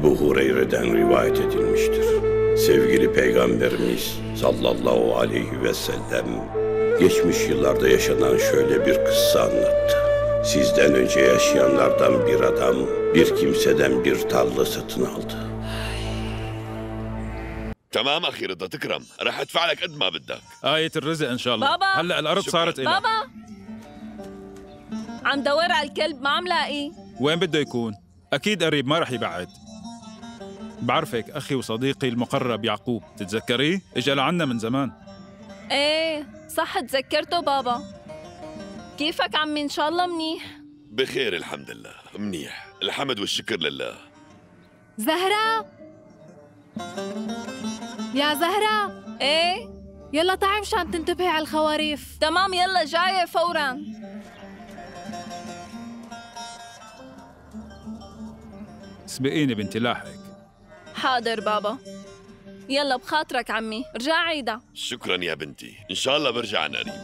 Ebu Hureyre'den rivayet edilmiştir. Sevgili Peygamberimiz sallallahu aleyhi ve sellem geçmiş yıllarda yaşanan şöyle bir kıssa anlattı. Sizden önce yaşayanlardan bir adam bir kimseden bir tarla satın aldı. تمام أخي رضا تكرم رح ادفع لك قد ما بدك آية الرزق إن شاء الله بابا. هلأ الأرض شكراً. صارت إلك بابا عم دور على الكلب ما عم لاقيه وين بده يكون؟ أكيد قريب ما رح يبعد بعرفك أخي وصديقي المقرب يعقوب تتذكريه؟ إجا لعنا من زمان. إيه صح تذكرته بابا. كيفك عمي؟ إن شاء الله منيح. بخير الحمد لله. منيح. الحمد والشكر لله. زهرة؟ يا زهرة. إيه؟ يلا تعي مشان تنتبهي على الخواريف. تمام يلا جاية فورا. سبقيني بنتي لاحق. حاضر بابا. يلا بخاطرك عمي رجع عيدها شكرا يا بنتي. إن شاء الله برجع عن قريب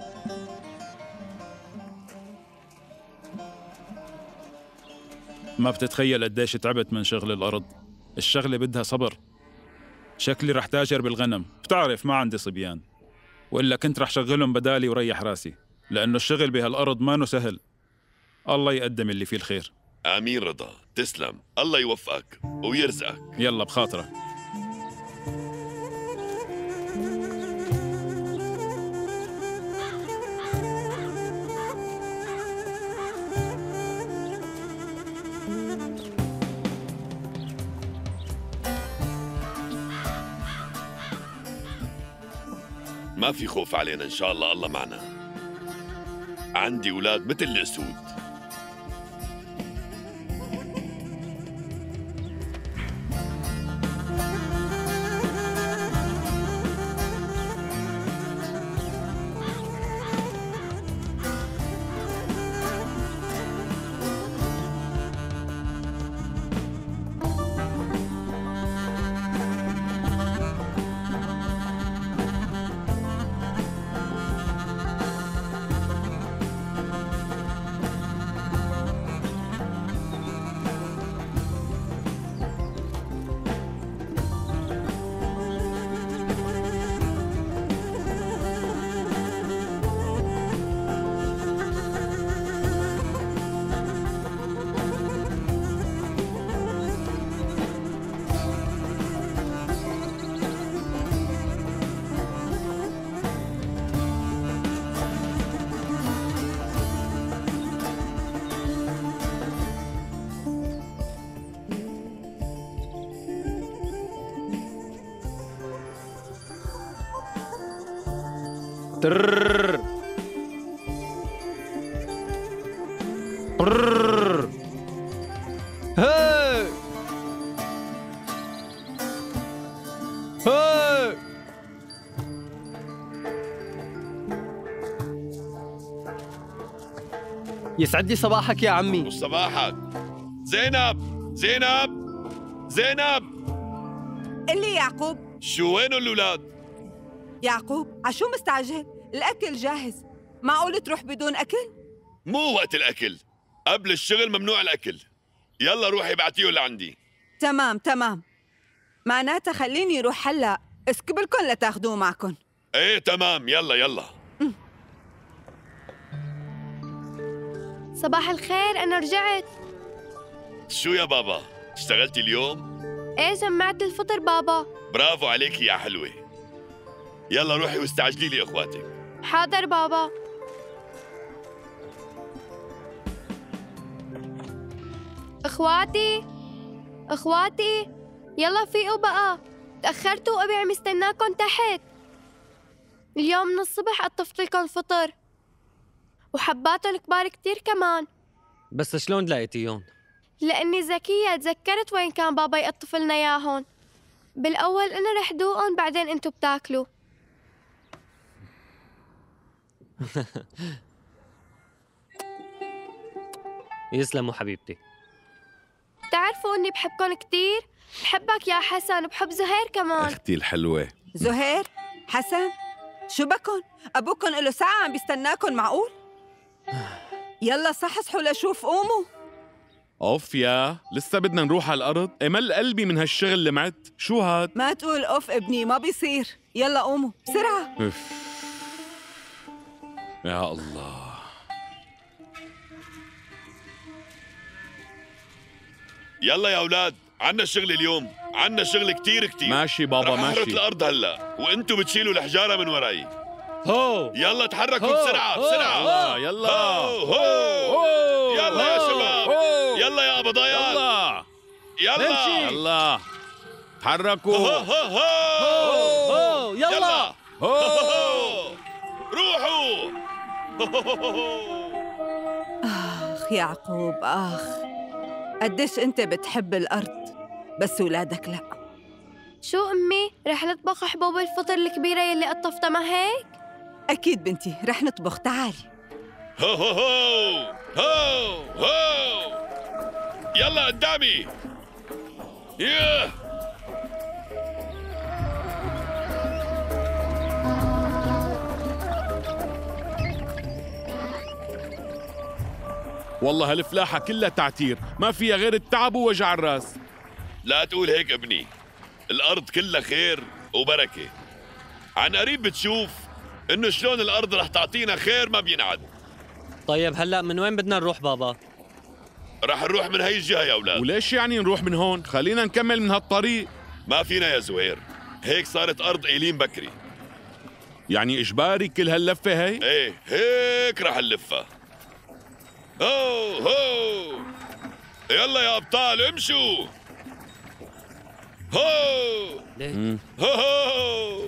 ما بتتخيل قديش تعبت من شغل الأرض. الشغلة بدها صبر. شكلي رح تاجر بالغنم. بتعرف ما عندي صبيان. وإلا كنت رح شغلهم بدالي وريح راسي. لأنه الشغل بهالأرض ما سهل. الله يقدم اللي فيه الخير. أمين رضا تسلم. الله يوفقك ويرزقك. يلا بخاطرك ما في خوف علينا إن شاء الله الله معنا. عندي أولاد مثل الأسود. ترررر. قرررر. هاي. هاي. يسعد لي صباحك يا عمي وصباحك زينب زينب زينب قلي يعقوب شو وينهم الاولاد يعقوب عشو مستعجل الأكل جاهز. معقول تروح بدون أكل؟ مو وقت الأكل. قبل الشغل ممنوع الأكل. يلا روحي بعتيهم لعندي. تمام تمام. معناتها خليني روح هلأ اسكبلكن لتاخدوه معكن. إيه تمام. يلا يلا. صباح الخير أنا رجعت. شو يا بابا؟ اشتغلتي اليوم؟ إيه جمعت الفطر بابا. برافو عليكي يا حلوة. يلا روحي واستعجلي لي إخواتك. حاضر بابا. اخواتي اخواتي يلا فيقوا بقى. تأخرتوا وأبي عم يستناكم تحت. اليوم من الصبح قطفت لكم الفطر. وحباتهم الكبار كتير كمان. بس شلون لقيتيهم؟ لأني ذكية تذكرت وين كان بابا يقطف لنا ياهن بالأول أنا رح دوقن بعدين أنتوا بتاكلوا. يسلموا حبيبتي. بتعرفوا إني بحبكم كتير؟ بحبك يا حسن بحب زهير كمان. أختي الحلوة. زهير حسن شو بكن؟ أبوكن له ساعة عم بيستناكن معقول؟ يلا صحصحوا لشوف قوموا. أوف يا لسه بدنا نروح على الأرض؟ امل قلبي من هالشغل اللي معت شو هاد؟ ما تقول أوف ابني ما بيصير. يلا قوموا بسرعة. أف. يا الله. يلا يا أولاد عنا شغل اليوم عنا شغل كتير كتير. ماشي بابا رح ماشي. الأرض هلا وأنتم بتشيلوا الحجاره من وراي. هو. يلا تحركوا هو، بسرعة هو، بسرعة. يلا يلا. هو هو. يلا يا شباب. يلا يا قبضايات يلا. يلا. يلا. تحركوا. هو هو هو. هو يلا. هو. آخ يعقوب آخ. قديش أنت بتحب الأرض بس ولادك لا. شو أمي؟ رح نطبخ حبوب الفطر الكبيرة يلي قطفتها ما هيك؟ أكيد بنتي رح نطبخ تعالي هو هو هو هو هو. يلا قدامي. ياه. والله هالفلاحة كلها تعتير ما فيها غير التعب ووجع الراس. لا تقول هيك ابني الأرض كلها خير وبركة. عن قريب بتشوف إنه شلون الأرض رح تعطينا خير ما بينعد. طيب هلأ من وين بدنا نروح بابا؟ رح نروح من هي الجهة يا أولاد. وليش يعني نروح من هون؟ خلينا نكمل من هالطريق. ما فينا يا زهير هيك صارت أرض إيلين بكري. يعني إجباري كل هاللفة هي؟ إيه هيك رح نلفها. هو هو يلا يا أبطال امشوا! هو! ليه هو! هو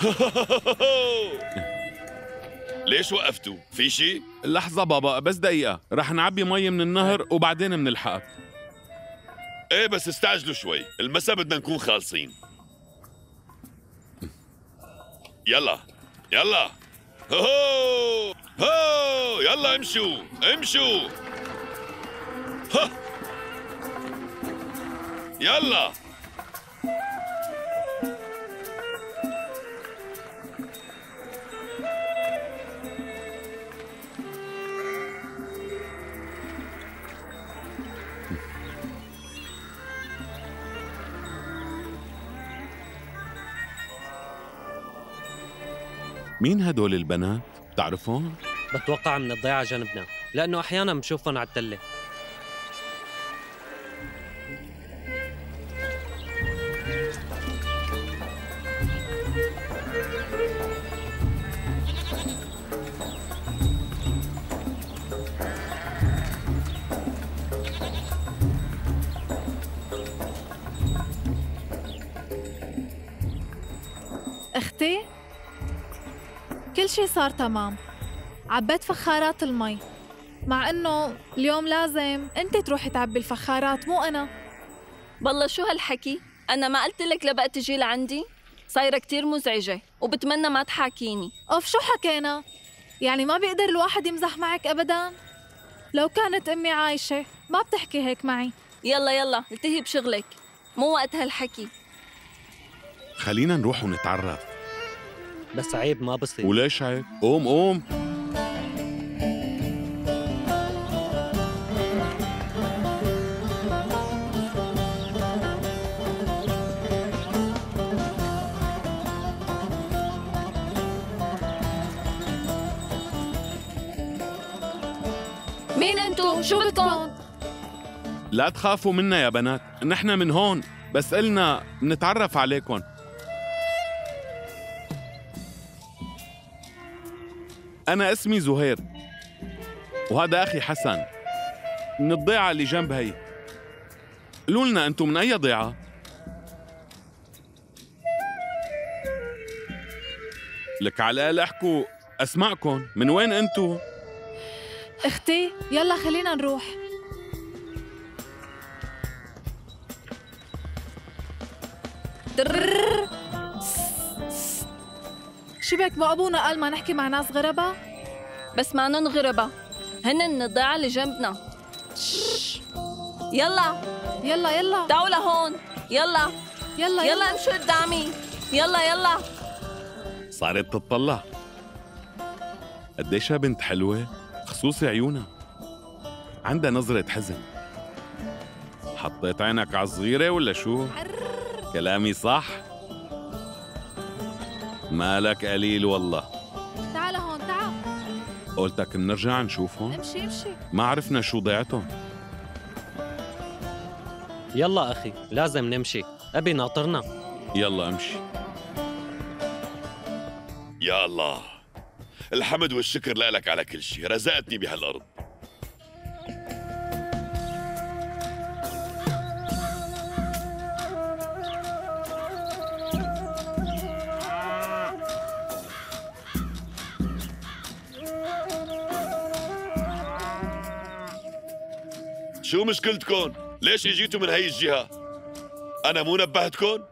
ليش وقفتوا؟ في شيء؟ لحظة بابا بس دقيقة. رح نعبي مي من النهر وبعدين منلحقك إيه بس استعجلوا شوي. المسا بدنا نكون خالصين. يلا. يلا. هو هو يلا امشوا امشوا. ها. يلا. مين هدول البنات؟ بتعرفون؟ بتوقع من الضيعة جنبنا لأنه أحيانا بشوفهم على التلة صار تمام. عبيت فخارات المي. مع إنه اليوم لازم أنت تروحي تعبي الفخارات مو أنا. بالله شو هالحكي؟ أنا ما قلت لك لبقى تجي لعندي؟ صايرة كتير مزعجة وبتمنى ما تحاكيني. أوف شو حكينا؟ يعني ما بيقدر الواحد يمزح معك ابدا؟ لو كانت أمي عايشة ما بتحكي هيك معي. يلا يلا التهي بشغلك. مو وقت هالحكي. خلينا نروح ونتعرف. بس عيب ما بصير. وليش عيب؟ قوم قوم. مين انتو؟ شو بدكم؟ لا تخافوا منا يا بنات نحن من هون بس قلنا نتعرف عليكم أنا اسمي زهير وهذا أخي حسن من الضيعة اللي جنب هي قولوا لنا أنتم من أي ضيعة؟ لك على الأقل احكوا أسمعكم من وين أنتم؟ أختي يلا خلينا نروح درررر. شبك ما أبونا قال ما نحكي مع ناس غربة؟ بس معنن غربة. هن من الضيعة اللي جنبنا. يلا. يلا يلا. تعوا لهون. يلا. يلا يلا امشوا قدامي. يلا يلا. صارت تطلع. قديش بنت حلوة؟ خصوصي عيونها. عندها نظرة حزن. حطيت عينك على الصغيرة ولا شو؟ كلامي صح؟ مالك قليل والله. تعال هون تعال. قلتك منرجع نشوفهم امشي امشي. ما عرفنا شو ضيعتهم. يلا أخي لازم نمشي. أبي ناطرنا. يلا امشي. يا الله. الحمد والشكر لك على كل شيء. رزقتني بهالأرض. شو مشكلتكم؟ ليش اجيتوا من هي الجهة؟ أنا مو نبهتكم؟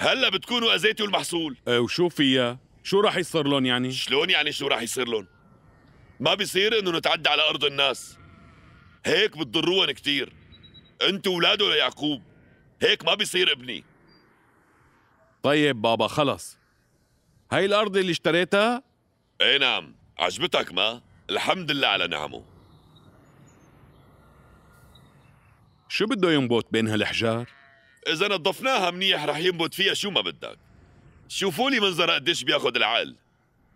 هلا بتكونوا أذيتوا المحصول أه وشو فيها؟ شو راح يصير لهم يعني؟ شلون يعني شو راح يصير لهم؟ ما بيصير إنه نتعدى على أرض الناس هيك بتضروهم كتير أنتوا ولاده ليعقوب هيك ما بيصير ابني طيب بابا خلص هاي الأرض اللي اشتريتها أي نعم عجبتك ما الحمد لله على نعمه شو بده ينبت بين هالحجار؟ إذا نظفناها منيح رح ينبت فيها شو ما بدك. شوفوا لي منظر قديش بياخد العقل.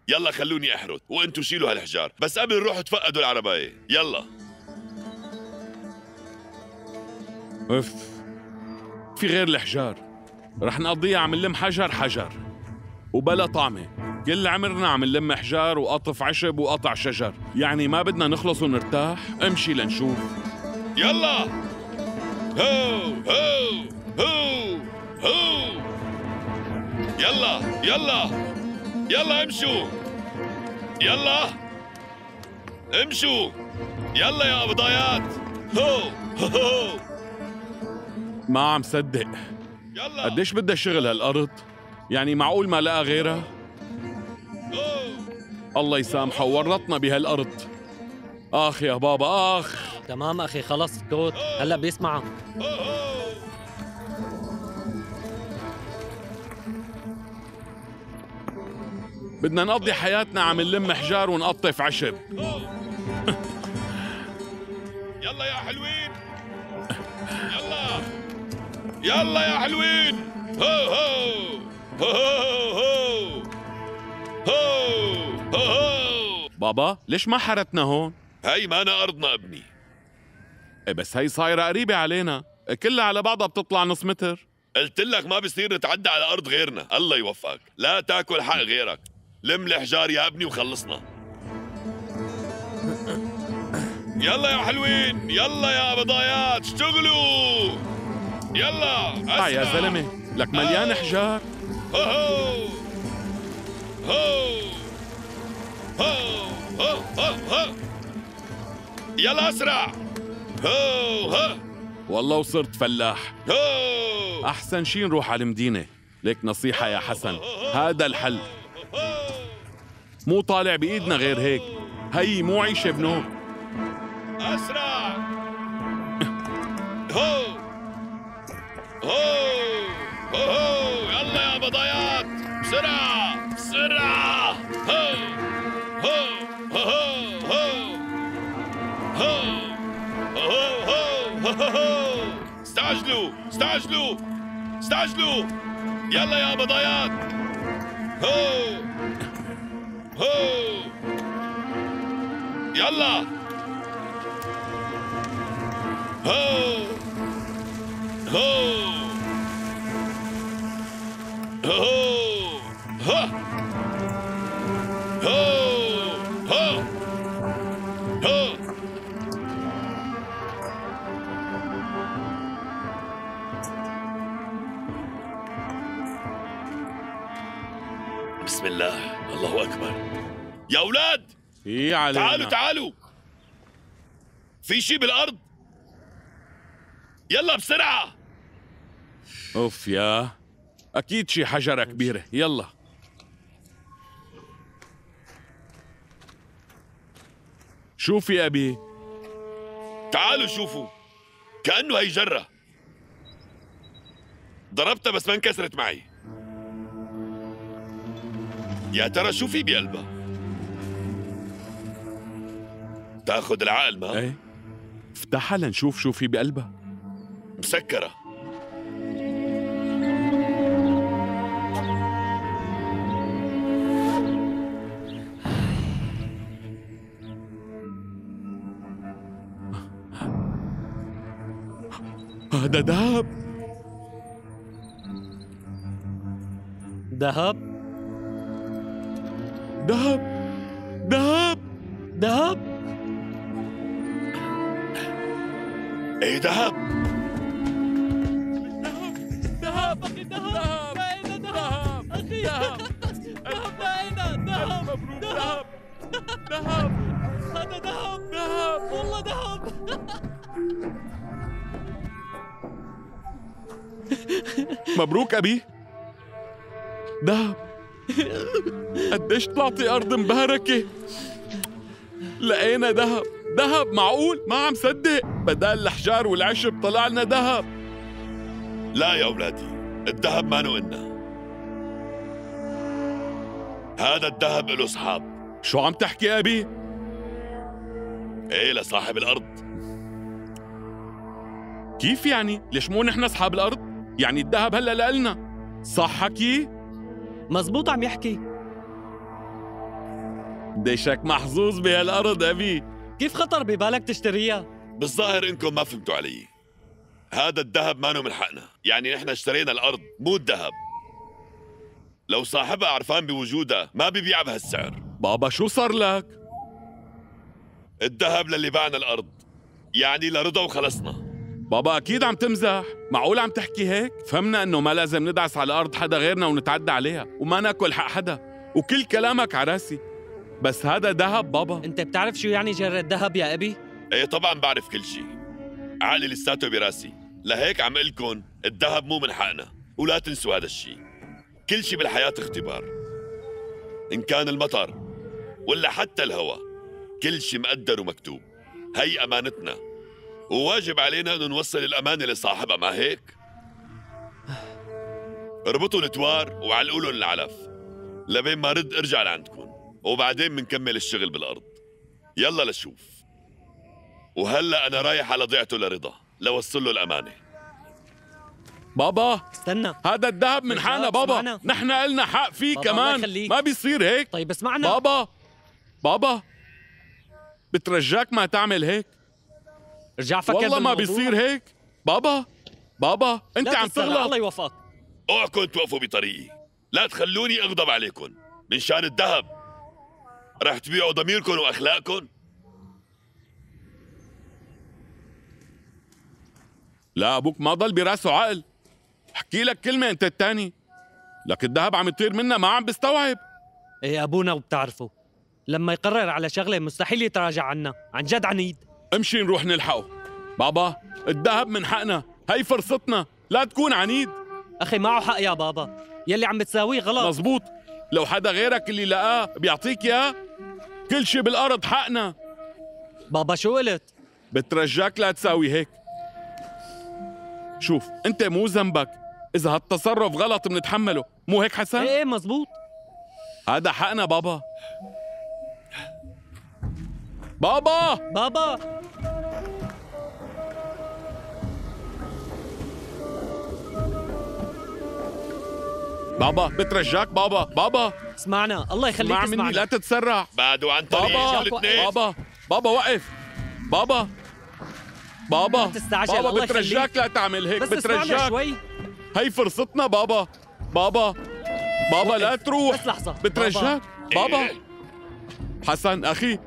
يلا خلوني احرث وأنتوا شيلوا هالحجار بس قبل روحوا تفقدوا العربايه يلا. اف في غير الحجار رح نقضيها عم نلم حجر حجر. وبلا طعمة. كل عمرنا عم نلم حجار وقطف عشب وقطع شجر. يعني ما بدنا نخلص ونرتاح؟ أمشي لنشوف. يلا. هو هو هو هو يلا يلا يلا امشوا يلا امشوا يلا يا بضايات هو هو ما عم صدق. يلا. قديش بدها شغل هالأرض؟ يعني معقول ما لقى غيرها؟ الله يسامحه ورطنا بهالأرض. آخ يا بابا آخ. تمام أخي خلص اسكت هلا بيسمعك. بدنا نقضي حياتنا عم نلم حجار ونقطف عشب. يلا يا حلوين. يلا. يلا يا حلوين. هو هو. هو هو هو. هو هو. بابا ليش ما حرتنا هون؟ هي ما أنا أرضنا أبني. بس هي صايرة قريبة علينا. كلها على بعضها بتطلع نص متر. قلت لك ما بصير نتعدى على أرض غيرنا. الله يوفقك. لا تاكل حق غيرك. لم الحجار يا ابني وخلصنا. يلا يا حلوين. يلا يا بضايات. اشتغلوا. يلا آه يا. زلمة لك مليان حجار. هو هو هو هو هو هو. يلا اسرع. هو ها؟ والله وصرت فلاح. هو. أحسن شي نروح على المدينة. لك نصيحة يا حسن. هذا الحل. مو طالع بإيدنا غير هيك. هي مو عيشة بنوم أسرع. هو. هو هو. يلا يا بضايات. بسرعة بسرعة. هو. هو هو هو. هو. استعجلوا استعجلوا استعجلوا يلا يا بضايات هو هو يلا هو هو هو ها هو ها هو بسم الله. الله أكبر. يا أولاد! إيه علينا. تعالوا تعالوا. في شي بالأرض؟ يلا بسرعة. أوف يا. أكيد شي حجرة كبيرة. يلا. شوف يا أبي. تعالوا شوفوا. كأنه هي جرة. ضربتها بس ما انكسرت معي. يا ترى شو في بقلبها؟ تأخذ العقل ما؟ إيه؟ افتحها لنشوف شو في بقلبها. مسكرة. هذا دهب. ذهب دهب دهب ذهب إيه ذهب دهب؟ أخي دهب دهب دهب أخي دهب دهب وين دهب مبروك دهب دهب هذا دهب دهب والله دهب. مبروك أبي. دهب. قديش طلعتي أرض مباركة؟ لقينا دهب. دهب معقول؟ ما عم صدق. بدل الحجار والعشب طلع لنا دهب. لا يا أولادي الذهب ما إلنا هذا الذهب له أصحاب شو عم تحكي أبي؟ إيه لصاحب الأرض. كيف يعني؟ ليش مو نحن أصحاب الأرض؟ يعني الذهب هلأ لنا صح حكي؟ مزبوط عم يحكي. قديشك محظوظ بهالأرض أبي. كيف خطر ببالك تشتريها؟ بالظاهر إنكم ما فهمتوا علي. هذا الذهب ما من حقنا يعني نحن اشترينا الأرض مو الذهب. لو صاحبها عرفان بوجودها ما بيبيع بهالسعر. بابا شو صار لك؟ الذهب للي باعنا الأرض. يعني لرضا وخلصنا. بابا أكيد عم تمزح. معقول عم تحكي هيك؟ فهمنا إنه ما لازم ندعس على ارض حدا غيرنا ونتعدى عليها وما نأكل حق حدا. وكل كلامك على راسي. بس هذا ذهب بابا. انت بتعرف شو يعني جرة ذهب يا أبي؟ إيه طبعا بعرف كل شيء. عقلي لساته براسي. لهيك عم لكم الذهب مو من حقنا. ولا تنسوا هذا الشيء. كل شيء بالحياة اختبار. إن كان المطر ولا حتى الهواء كل شيء مقدر ومكتوب. هي أمانتنا. وواجب علينا أنه نوصل الأمانة لصاحبها ما هيك؟ اربطوا التوار وعلقوا لهم العلف. لبين ما رد ارجع لعندكم. وبعدين بنكمل الشغل بالأرض. يلا لشوف. وهلأ أنا رايح على ضيعته لرضا لوصل له الأمانة. بابا استنى. هذا الذهب من رجال، حقنا بابا. اسمعنا. نحن إلنا حق فيه كمان. يخليك. ما بيصير هيك. طيب اسمعنا. بابا بابا. بترجاك ما تعمل هيك؟ رجع فكر والله ما. بيصير هيك. بابا بابا انت عم تتسرع، الله تغلط يوفقك اوعكم توقفوا بطريقي. لا تخلوني أغضب عليكم من شان الذهب. رح تبيعوا ضميركم وأخلاقكم؟ لا أبوك ما ضل براسه عقل أحكي لك كلمة أنت الثاني لك الذهب عم يطير منا ما عم بستوعب. إيه أبونا وبتعرفه لما يقرر على شغلة مستحيل يتراجع عنا عن جد عنيد امشي نروح نلحقه. بابا الذهب من حقنا. هي فرصتنا. لا تكون عنيد أخي معه حق يا بابا. يلي عم بتساويه غلط. مزبوط لو حدا غيرك اللي لقاه بيعطيك اياه كل شي بالأرض حقنا. بابا شو قلت؟ بترجاك لا تساوي هيك. شوف انت مو ذنبك. إذا هالتصرف غلط بنتحمله مو هيك حسن؟ إيه إيه مزبوط هذا حقنا بابا. بابا! بابا! بابا بترجاك بابا. بابا. اسمعنا الله يخليك اسمع مني لا تتسرع. بعدوا عن طريق بابا الاثنين بابا. بابا وقف. بابا. بابا. لا تستعجل، بابا الله بترجاك يخليك. لا تعمل هيك بس اسمعنا بترجاك. شوي. هي فرصتنا بابا. بابا. بابا لا. تروح. بس لحظة. بترجاك؟ بابا. إيه. حسن أخي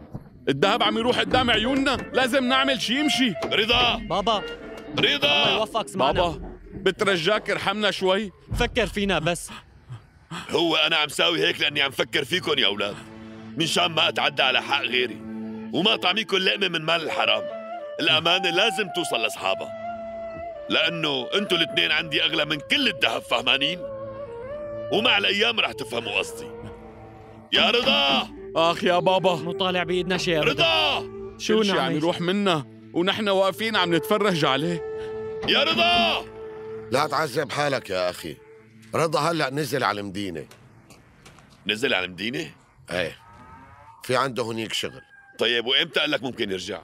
الذهب عم يروح قدام عيوننا. لازم نعمل شي يمشي. رضا. بابا. الله رضا يوفقك اسمعنا. بابا. بترجاك ارحمنا شوي؟ فكر فينا بس. هو أنا عم ساوي هيك لأني عم فكر فيكم يا أولاد. من شان ما أتعدى على حق غيري. وما طعميكم لقمة من مال الحرام. الأمانة لازم توصل لأصحابها. لأنه أنتوا الاثنين عندي أغلى من كل الذهب فهمانين؟ ومع الأيام رح تفهموا قصدي. يا رضا! آخ يا بابا. مو طالع بإيدنا شيء رضا. رضا! شو كل شي عم نعمل؟ يروح منا ونحن واقفين عم نتفرج عليه. يا رضا! لا تعذب حالك يا أخي. رضا هلأ نزل على المدينة. نزل على المدينة؟ إيه. في عنده هنيك شغل. طيب وإمتى قال لك ممكن يرجع؟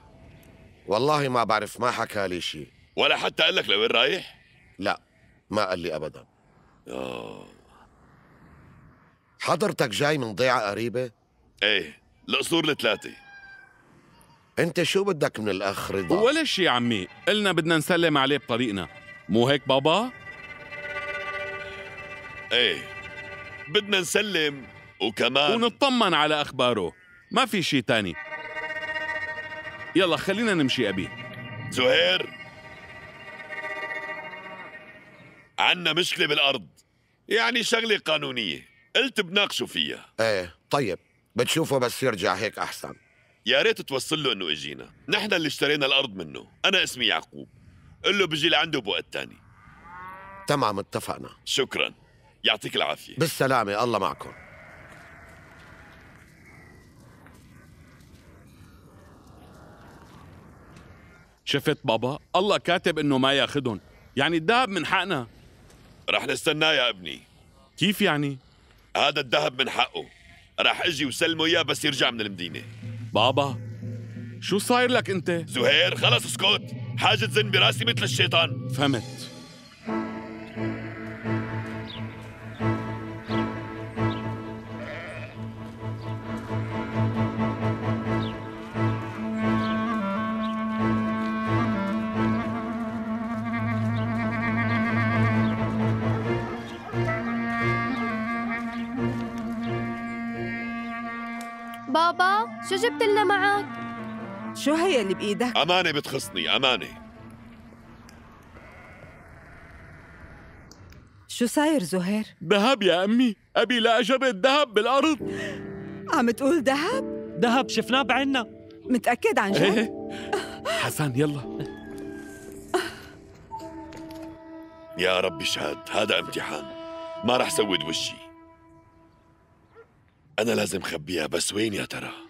والله ما بعرف ما حكى لي شيء ولا حتى قال لك لوين رايح؟ لا ما قال لي ابدا. آه. حضرتك جاي من ضيعة قريبة؟ إيه القصور الثلاثة. أنت شو بدك من الأخ رضا؟ ولا شي عمي. قلنا بدنا نسلم عليه بطريقنا. مو هيك بابا؟ إيه بدنا نسلم وكمان ونطمن على أخباره. ما في شي تاني. يلا خلينا نمشي أبي. زهير عنا مشكلة بالأرض. يعني شغلة قانونية. قلت بناقشوا فيها. إيه طيب بتشوفه بس يرجع هيك أحسن. يا ريت توصل له إنه إجينا. نحن اللي اشترينا الأرض منه. أنا اسمي يعقوب. قل له بجي لعنده بوقت تاني. تمام اتفقنا. شكرا. يعطيك العافية. بالسلامة الله معكم. شفت بابا؟ الله كاتب إنه ما ياخدهم. يعني الذهب من حقنا. رح نستناه يا ابني. كيف يعني؟ هذا الذهب من حقه. رح إجي وسلمه إياه بس يرجع من المدينة. بابا شو صاير لك أنت؟ زهير خلص اسكت. حاجة تزن براسي مثل الشيطان فهمت بابا شو جبت لنا معك؟ شو هي اللي بإيدك؟ أمانة بتخصني أمانة. شو صاير زهير؟ ذهب يا أمي. أبي لا اجرد ذهب بالأرض. عم تقول ذهب؟ ذهب شفناه بعنا. متأكد عن جد؟ إيه. حسن يلا. يا رب اشهد هذا امتحان. ما رح سود وشي. أنا لازم خبيها بس وين يا ترى؟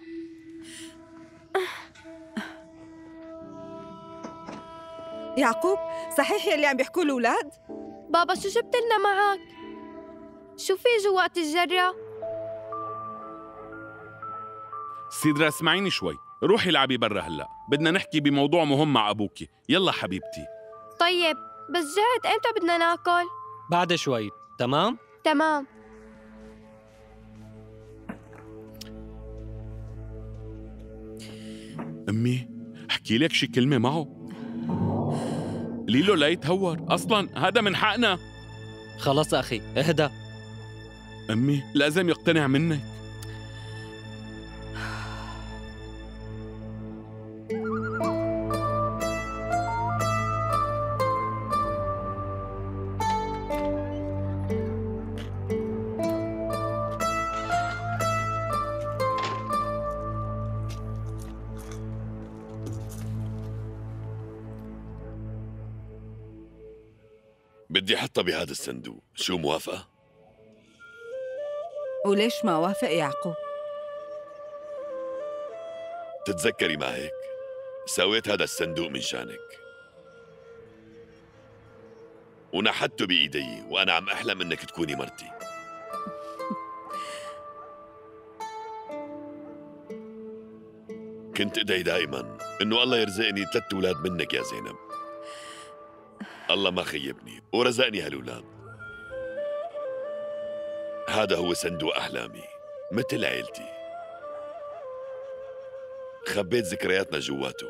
يعقوب صحيح يلي عم بيحكوا الأولاد؟ بابا شو جبت لنا معك؟ شو في جوات الجرة؟ سيدرا اسمعيني شوي روحي العبي برا هلا بدنا نحكي بموضوع مهم مع ابوكي يلا حبيبتي طيب بس جهد إمتى بدنا ناكل؟ بعد شوي تمام تمام أمي احكي لك شي كلمة معه ليلو لا يتهور. أصلا هذا من حقنا. خلص أخي اهدى أمي لازم يقتنع منك. بهذا الصندوق؟ شو موافقة؟ وليش ما وافق يعقوب؟ تتذكري ما هيك؟ سويت هذا الصندوق من شانك. ونحته بإيدي وأنا عم أحلم إنك تكوني مرتي. كنت ادعي دائما إنه الله يرزقني ثلاث أولاد منك يا زينب. الله ما خيبني. ورزقني هالولاد هذا هو صندوق أحلامي مثل عيلتي. خبيت ذكرياتنا جواته.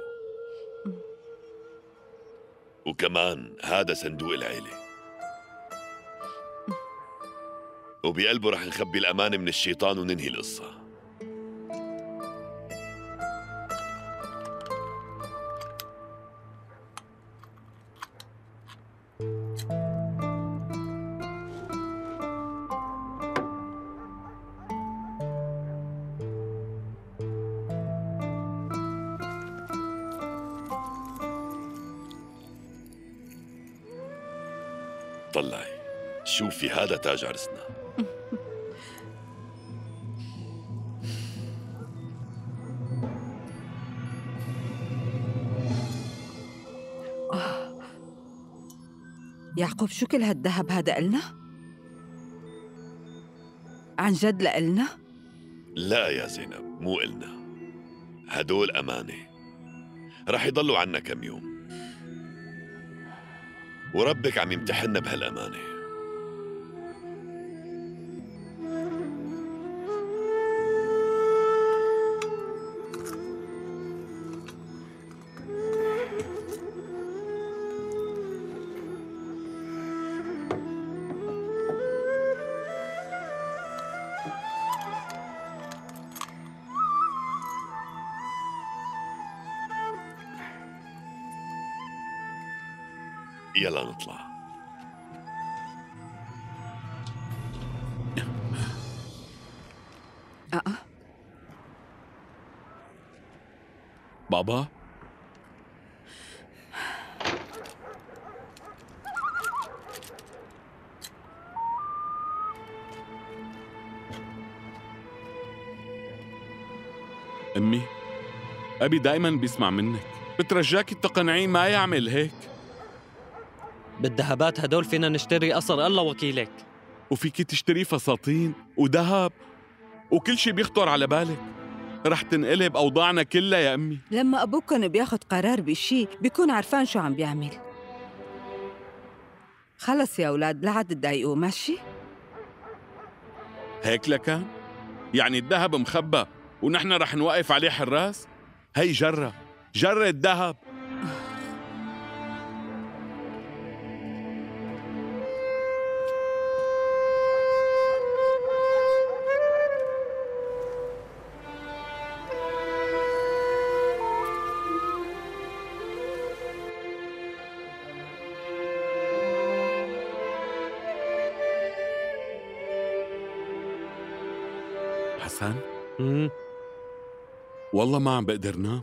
وكمان هذا صندوق العيلة. وبقلبه رح نخبي الأمانة من الشيطان وننهي القصة. هذا تاج عرسنا. يعقوب شو كل هالذهب هذا إلنا؟ عن جد لإلنا؟ لا يا زينب مو إلنا. هدول أمانة رح يضلوا عنا كم يوم. وربك عم يمتحنا بهالأمانة أبي دايما بيسمع منك بترجاكي تقنعيه ما يعمل هيك بالذهبات هدول فينا نشتري قصر الله وكيلك وفيكي تشتري فساتين وذهب وكل شي بيخطر على بالك رح تنقلب أوضاعنا كلها يا أمي لما أبوكن بياخد قرار بشي بيكون عرفان شو عم بيعمل خلص يا أولاد لا عاد تضايقوا ماشي؟ هيك لكان؟ يعني الذهب مخبى ونحن رح نوقف عليه حراس؟ هي جرة جرة الذهب. والله ما عم بقدر نام.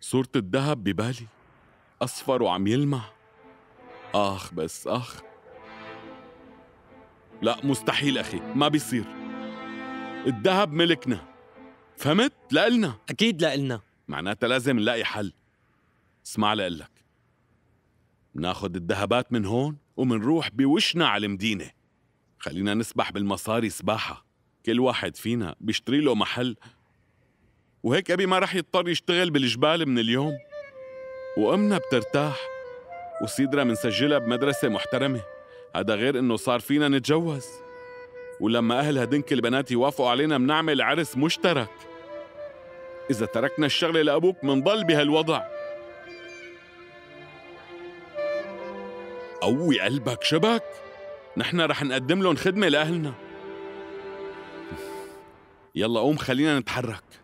صورة الذهب ببالي أصفر وعم يلمع. آخ بس آخ. لا مستحيل أخي ما بيصير. الذهب ملكنا. فهمت؟ لإلنا. أكيد لإلنا. معناتها لازم نلاقي حل. اسمع لقلك ناخد الذهبات من هون ومنروح بوشنا على المدينة. خلينا نسبح بالمصاري سباحة. كل واحد فينا بيشتري له محل وهيك أبي ما رح يضطر يشتغل بالجبال من اليوم. وأمنا بترتاح وسيدرا منسجلها بمدرسة محترمة. هذا غير إنه صار فينا نتجوز. ولما أهل هدنك البنات يوافقوا علينا بنعمل عرس مشترك. إذا تركنا الشغلة لأبوك منضل بهالوضع. قوي قلبك شبك نحن رح نقدم لهم خدمة لأهلنا. يلا قوم خلينا نتحرك.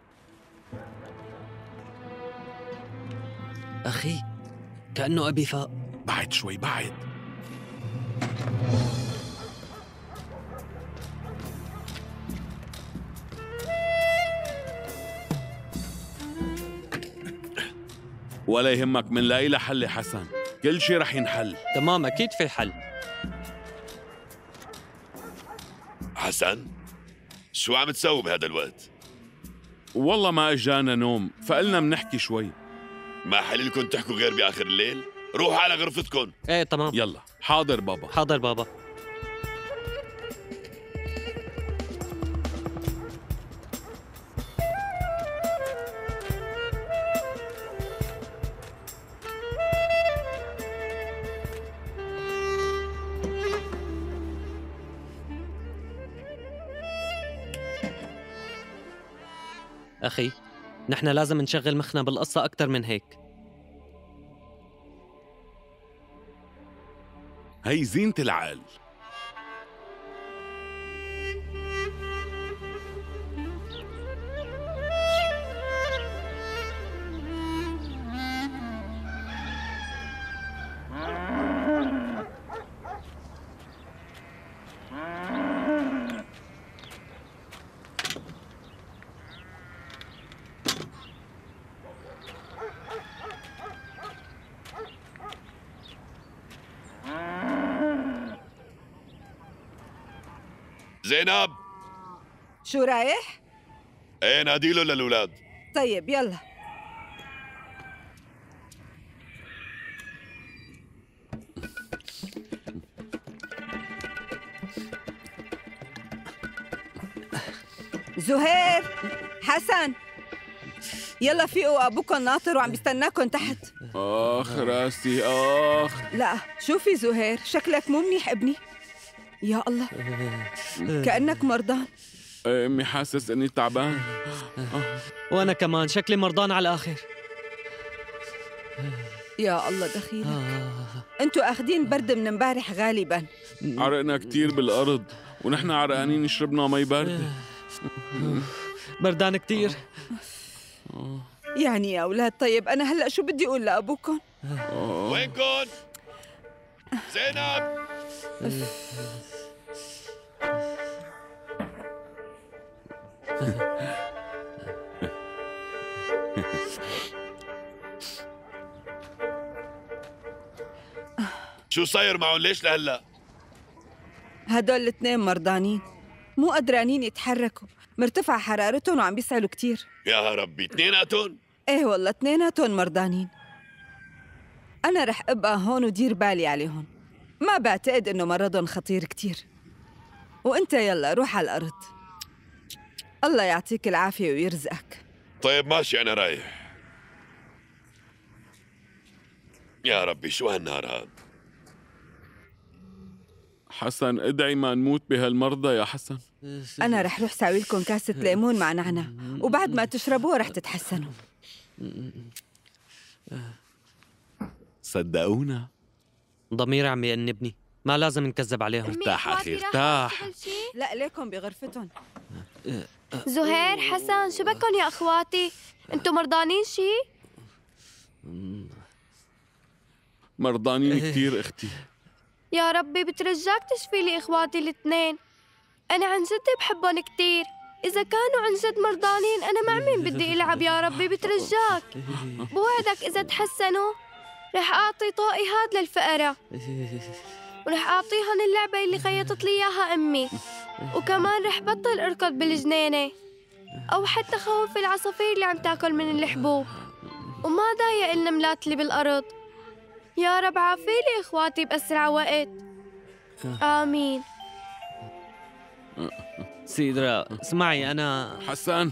أخي كأنه أبي فاق بعد شوي بعد. ولا يهمك منلاقي لها حل حسن. كل شي رح ينحل. تمام أكيد في حل. حسن شو عم تسوي بهذا الوقت؟ والله ما أجانا نوم فقلنا منحكي شوي. ما حليلكم تحكوا غير بآخر الليل؟ روحوا على غرفتكم إيه تمام. يلا. حاضر بابا. حاضر بابا. أخي. نحن لازم نشغل مخنا بالقصة أكثر من هيك. هي زينة العقل. شو رايح؟ إيه ناديله للولاد طيب يلا. زهير حسن. يلا فيقوا أبوكم ناطر وعم بيستناكم تحت. آخ راسي آخ. لا شوفي زهير شكلك مو منيح ابني. يا الله. كأنك مرضان. أمي حاسس إني تعبان. وأنا كمان. شكلي مرضان على الآخر. يا الله دخيلك. أنتوا اخدين برد من امبارح غالبا. عرقنا كتير بالأرض ونحن عرقانين شربنا مي باردة بردان كتير. يعني يا أولاد طيب أنا هلأ شو بدي أقول لأبوكم؟ وينكن؟ زينب؟ شو صاير معهم؟ ليش لهلا؟ هدول الاثنين مرضانين. مو قدرانين يتحركوا. مرتفع حرارتهم وعم بيسعلوا كتير. يا ربي اثنيناتهم؟ إيه والله اثنيناتهم مرضانين. أنا رح أبقى هون ودير بالي عليهم. ما بعتقد إنه مرضهم خطير كتير. وإنت يلا روح على الأرض. الله يعطيك العافية ويرزقك. طيب ماشي أنا رايح. يا ربي شو هالنهار هاد حسن ادعي ما نموت بهالمرضى يا حسن. أنا رح روح ساوي لكم كاسة ليمون مع نعناع وبعد ما تشربوها رح تتحسنوا. صدقونا. ضميري عم يأنبني ما لازم نكذب عليهم. ارتاح أخي ارتاح. لا ليكم بغرفتهم. زهير حسن شو بكن يا أخواتي؟ انتو مرضانين شي؟ مرضانين كتير أختي. يا ربي بترجاك تشفي لي إخواتي الاثنين. أنا عن جد بحبهم كتير. إذا كانوا عن جد مرضانين أنا مع مين بدي ألعب يا ربي بترجاك. بوعدك إذا تحسنوا رح أعطي طوقي هاد للفقرة. ورح اعطيهم اللعبة اللي خيطت لي إياها أمي. وكمان رح بطل أركض بالجنينة. أو حتى خوف العصافير اللي عم تأكل من الحبوب. وما ضايق النملات اللي بالأرض. يا رب عافيلي إخواتي بأسرع وقت. آمين. سيدرا اسمعي أنا حسن.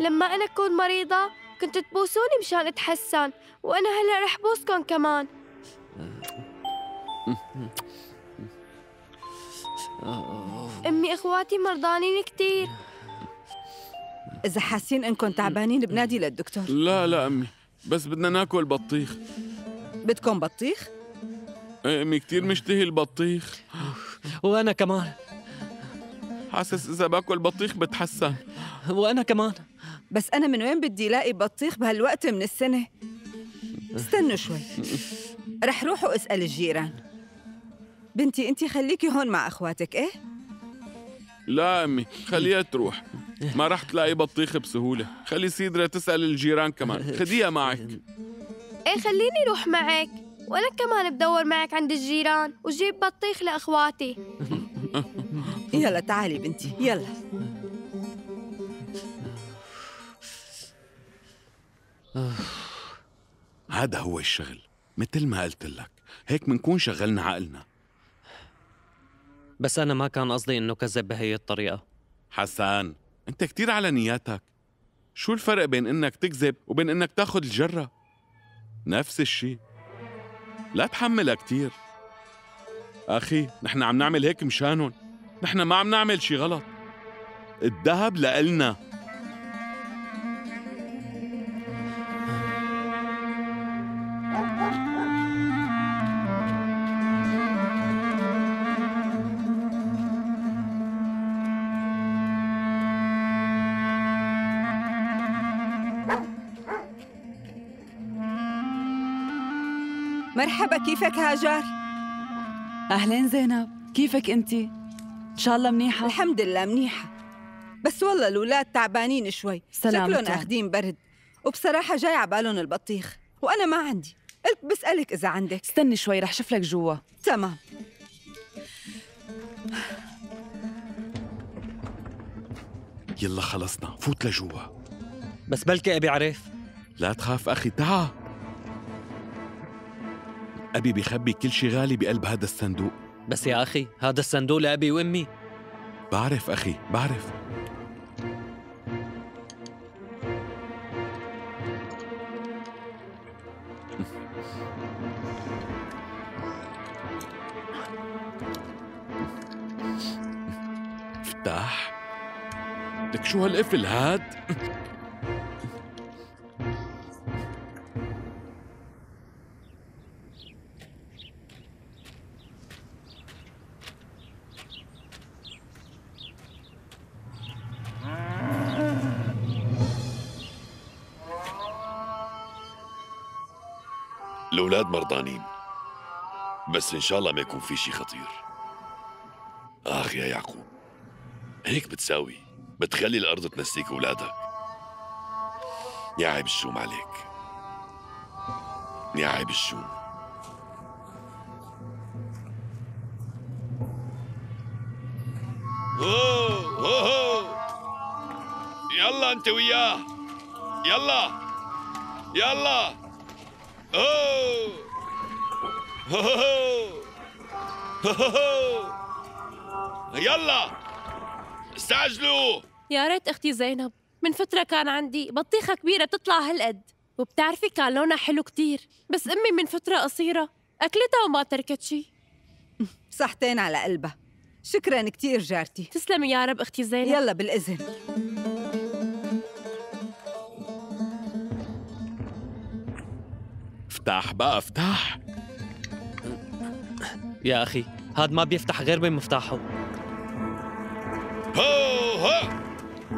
لما أنا أكون مريضة كنت تبوسوني مشان أتحسن. وأنا هلأ رح بوسكن كمان. أمي إخواتي مرضانين كتير. إذا حاسين إنكم تعبانين بنادي للدكتور. لا لا أمي. بس بدنا ناكل بطيخ. بدكم بطيخ؟ إيه، أمي كتير مشتهي البطيخ. وأنا كمان. حاسس إذا باكل بطيخ بتحسن. وأنا كمان. بس أنا من وين بدي ألاقي بطيخ بهالوقت من السنة؟ استنوا شوي. رح روح واسال الجيران. بنتي انت خليكي هون مع اخواتك إيه؟ لا أمي خليها تروح. ما رح تلاقي بطيخ بسهولة. خلي سيدرا تسأل الجيران كمان. خديها معك. إيه خليني روح معك. وأنا كمان بدور معك عند الجيران وجيب بطيخ لأخواتي. يلا تعالي بنتي يلا. هذا هو الشغل مثل ما قلت لك. هيك منكون شغلنا عقلنا. بس أنا ما كان قصدي إنه كذب بهي الطريقة. حسن أنت كتير على نياتك. شو الفرق بين إنك تكذب وبين إنك تاخد الجرة؟ نفس الشي. لا تحملها كتير. أخي نحن عم نعمل هيك مشانهم. نحن ما عم نعمل شي غلط. الذهب لإلنا. مرحبا كيفك هاجر أهلين زينب كيفك أنت؟ إن شاء الله منيحة؟ الحمد لله منيحة. بس والله الأولاد تعبانين شوي. سلامتك. شكلهم أخدين برد. وبصراحة جاي عبالهم البطيخ. وأنا ما عندي. قلت بسألك إذا عندك. استني شوي رح شوف لك جوا. تمام. يلا خلصنا فوت لجوا. بس بلكي أبي عرف لا تخاف أخي تعا أبي بيخبي كل شي غالي بقلب هذا الصندوق. بس يا أخي هذا الصندوق لأبي وأمي. بعرف أخي بعرف. افتح. لك شو هالقفل هاد؟ بس إن شاء الله ما يكون في شي خطير. آخ يا يعقوب هيك بتساوي بتخلي الأرض تنسيك أولادك. يا عيب الشوم عليك. يا عيب الشوم. أوه أوه يلا أنت وياه. يلا يلا. أوه أوه يلا! استعجلوا! يا ريت أختي زينب من فترة كان عندي بطيخة كبيرة تطلع هالقد وبتعرفي كان لونها حلو كتير بس أمي من فترة قصيرة أكلتها وما تركت شي. صحتين على قلبها. شكرا كتير جارتي. تسلمي يا رب أختي زينب. يلا بالإذن. افتح بقى افتح. يا أخي هاد ما بيفتح غير بمفتاحه هو ها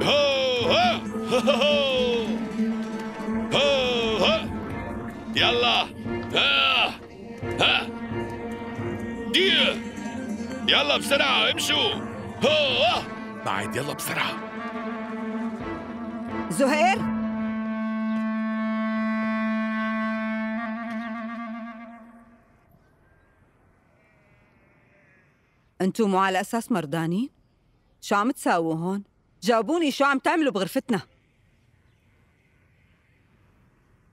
هو ها هو هو ها يلا ها ها. دي يلا بسرعة امشوا. هو ها بعد يلا بسرعة. زهير؟ انتو مو على أساس مرضانين شو عم تساووا هون؟ جاوبوني شو عم تعملوا بغرفتنا.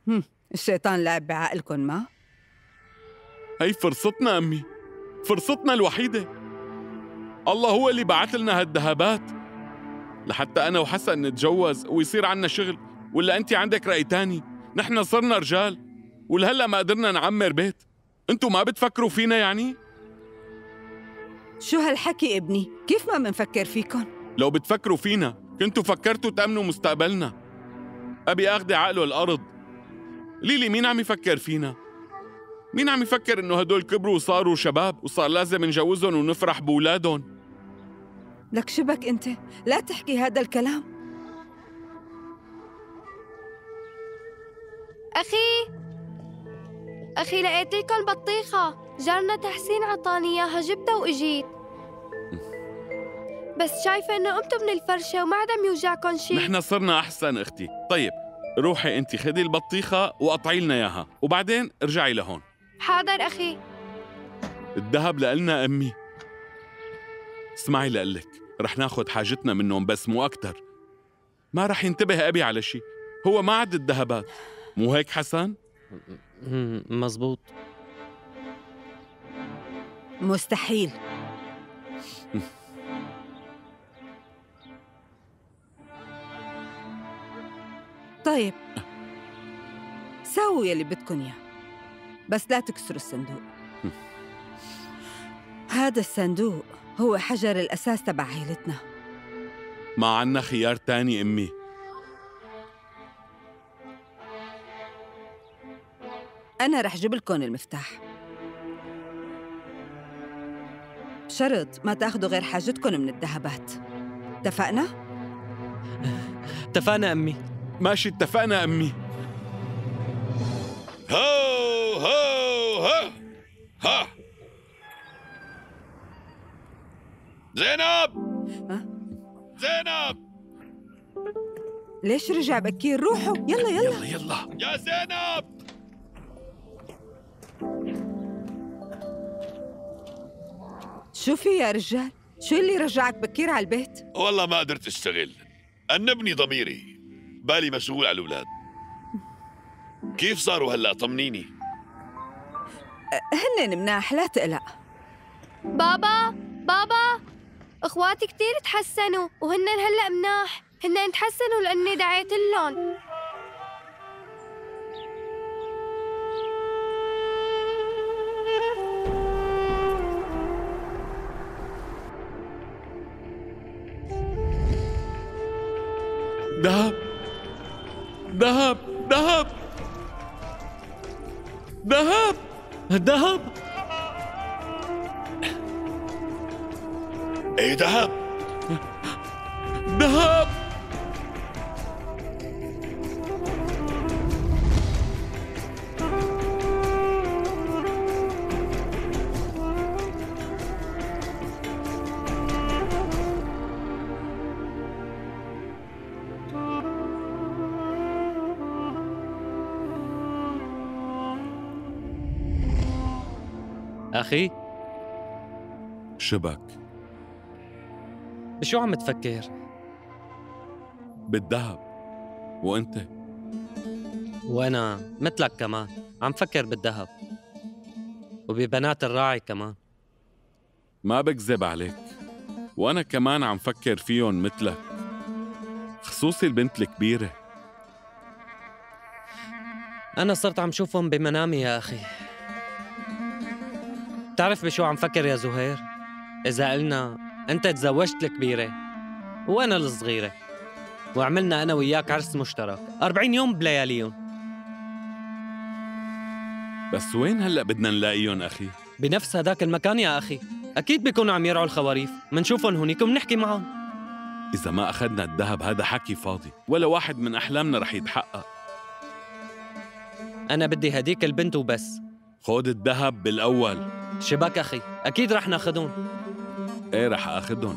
هم الشيطان لعب بعقلكم ما؟ هي فرصتنا أمي؟ فرصتنا الوحيدة. الله هو اللي بعت لنا هالذهبات لحتى أنا وحسن نتجوز ويصير عنا شغل. ولا أنت عندك رأي تاني؟ نحن صرنا رجال. ولهلا ما قدرنا نعمر بيت. أنتوا ما بتفكروا فينا يعني؟ شو هالحكي ابني؟ كيف ما منفكر فيكم لو بتفكروا فينا كنتوا فكرتوا تأمنوا مستقبلنا. أبي أخذي عقله الأرض. ليلي مين عم يفكر فينا؟ مين عم يفكر إنه هدول كبروا وصاروا شباب وصار لازم نجوزهم ونفرح بولادهم؟ لك شبك أنت. لا تحكي هذا الكلام. أخي أخي لقيت لكم بطيخة. جارنا تحسين عطاني إياها جبتها وإجيت. بس شايفة إنه قمتوا من الفرشة وما عاد عم يوجعكم شي. نحن صرنا أحسن أختي. طيب روحي أنت خدي البطيخة وقطعي لنا إياها. وبعدين ارجعي لهون. حاضر أخي. الذهب لإلنا أمي. اسمعي لقلك رح ناخد حاجتنا منهم بس مو أكتر. ما رح ينتبه أبي على شي. هو ما عد الذهبات. مو هيك حسن؟ مزبوط. مستحيل. طيب. ساووا يلي بدكن إياه. بس لا تكسروا الصندوق. هذا الصندوق هو حجر الأساس تبع عيلتنا. ما عنا خيار تاني أمي. أنا رح جيب لكم المفتاح. شرط ما تاخدوا غير حاجتكم من الذهبات. اتفقنا؟ اتفقنا أمي. ماشي اتفقنا أمي. هو هو ها ها. زينب! ها؟ زينب! ليش رجع بكير روحوا يلا. يلا يلا. يا زينب! شو في يا رجال؟ شو اللي رجعك بكير على البيت؟ والله ما قدرت أشتغل. أنبني ضميري. بالي مشغول على الأولاد. كيف صاروا هلا؟ طمنيني. هن مناح لا تقلق. بابا بابا! أخواتي كتير تحسنوا وهن هلا مناح. هن تحسنوا لأني دعيت لهم. ذهب. ذهب. ذهب. ذهب. ذهب. إيه ذهب. ذهب. أخي؟ شبك. بشو عم تفكر؟ بالذهب. وأنت؟ وأنا مثلك كمان. عم فكر بالذهب. وببنات الراعي كمان. ما بكذب عليك. وأنا كمان عم فكر فيهم مثلك. خصوصي البنت الكبيرة. أنا صرت عم شوفهم بمنامي يا أخي. بتعرف بشو عم فكر يا زهير؟ إذا قلنا أنت تزوجت الكبيرة وأنا الصغيرة وعملنا أنا وياك عرس مشترك. 40 يوم بلياليهم. بس وين هلأ بدنا نلاقيهم أخي؟ بنفس هداك المكان يا أخي. أكيد بيكونوا عم يرعوا الخواريف. منشوفهم هونيك ومنحكي معهم. إذا ما أخذنا الذهب هذا حكي فاضي. ولا واحد من أحلامنا رح يتحقق. أنا بدي هديك البنت وبس. خود الذهب بالأول. شبك أخي أكيد رح ناخدهم إيه رح اخذهم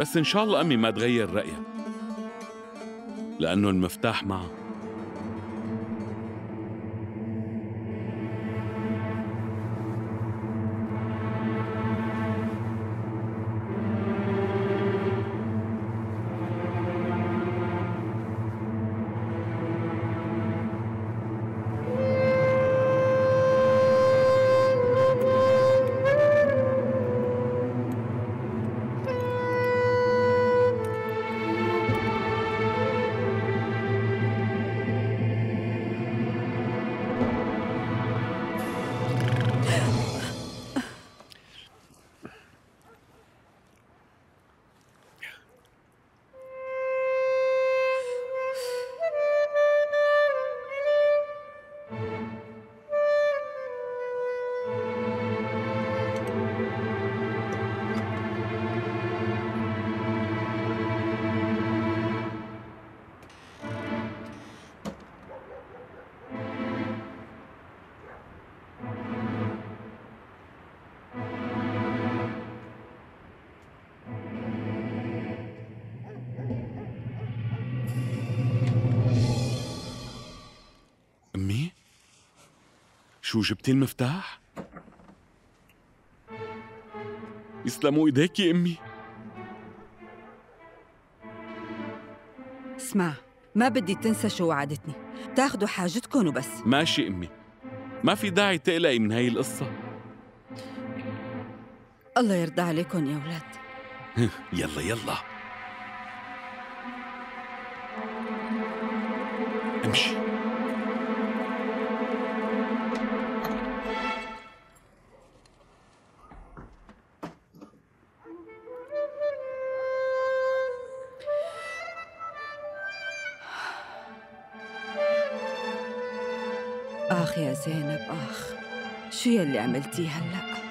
بس إن شاء الله أمي ما تغير رأيها لأنه المفتاح معها شو جبتي المفتاح؟ يسلموا ايديك يا أمي. اسمع ما بدي تنسى شو وعدتني. تاخدوا حاجتكم وبس. ماشي أمي. ما في داعي تقلقي من هاي القصة. الله يرضى عليكم يا أولاد. يلا يلا. يلي عملتيه هلأ.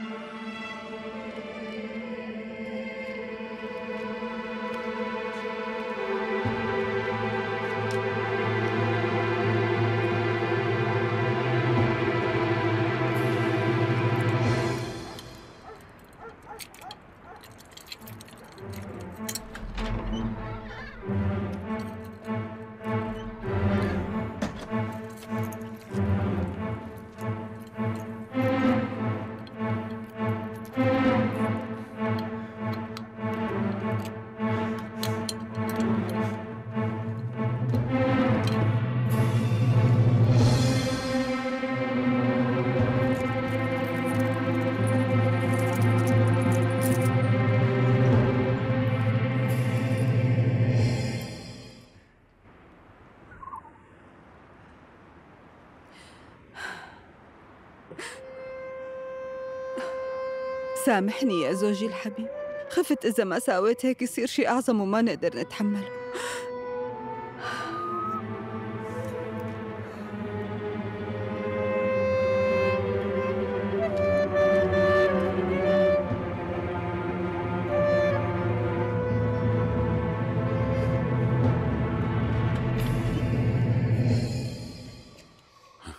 سامحني يا زوجي الحبيب. خفت إذا ما سويت هيك يصير شيء أعظم وما نقدر نتحمله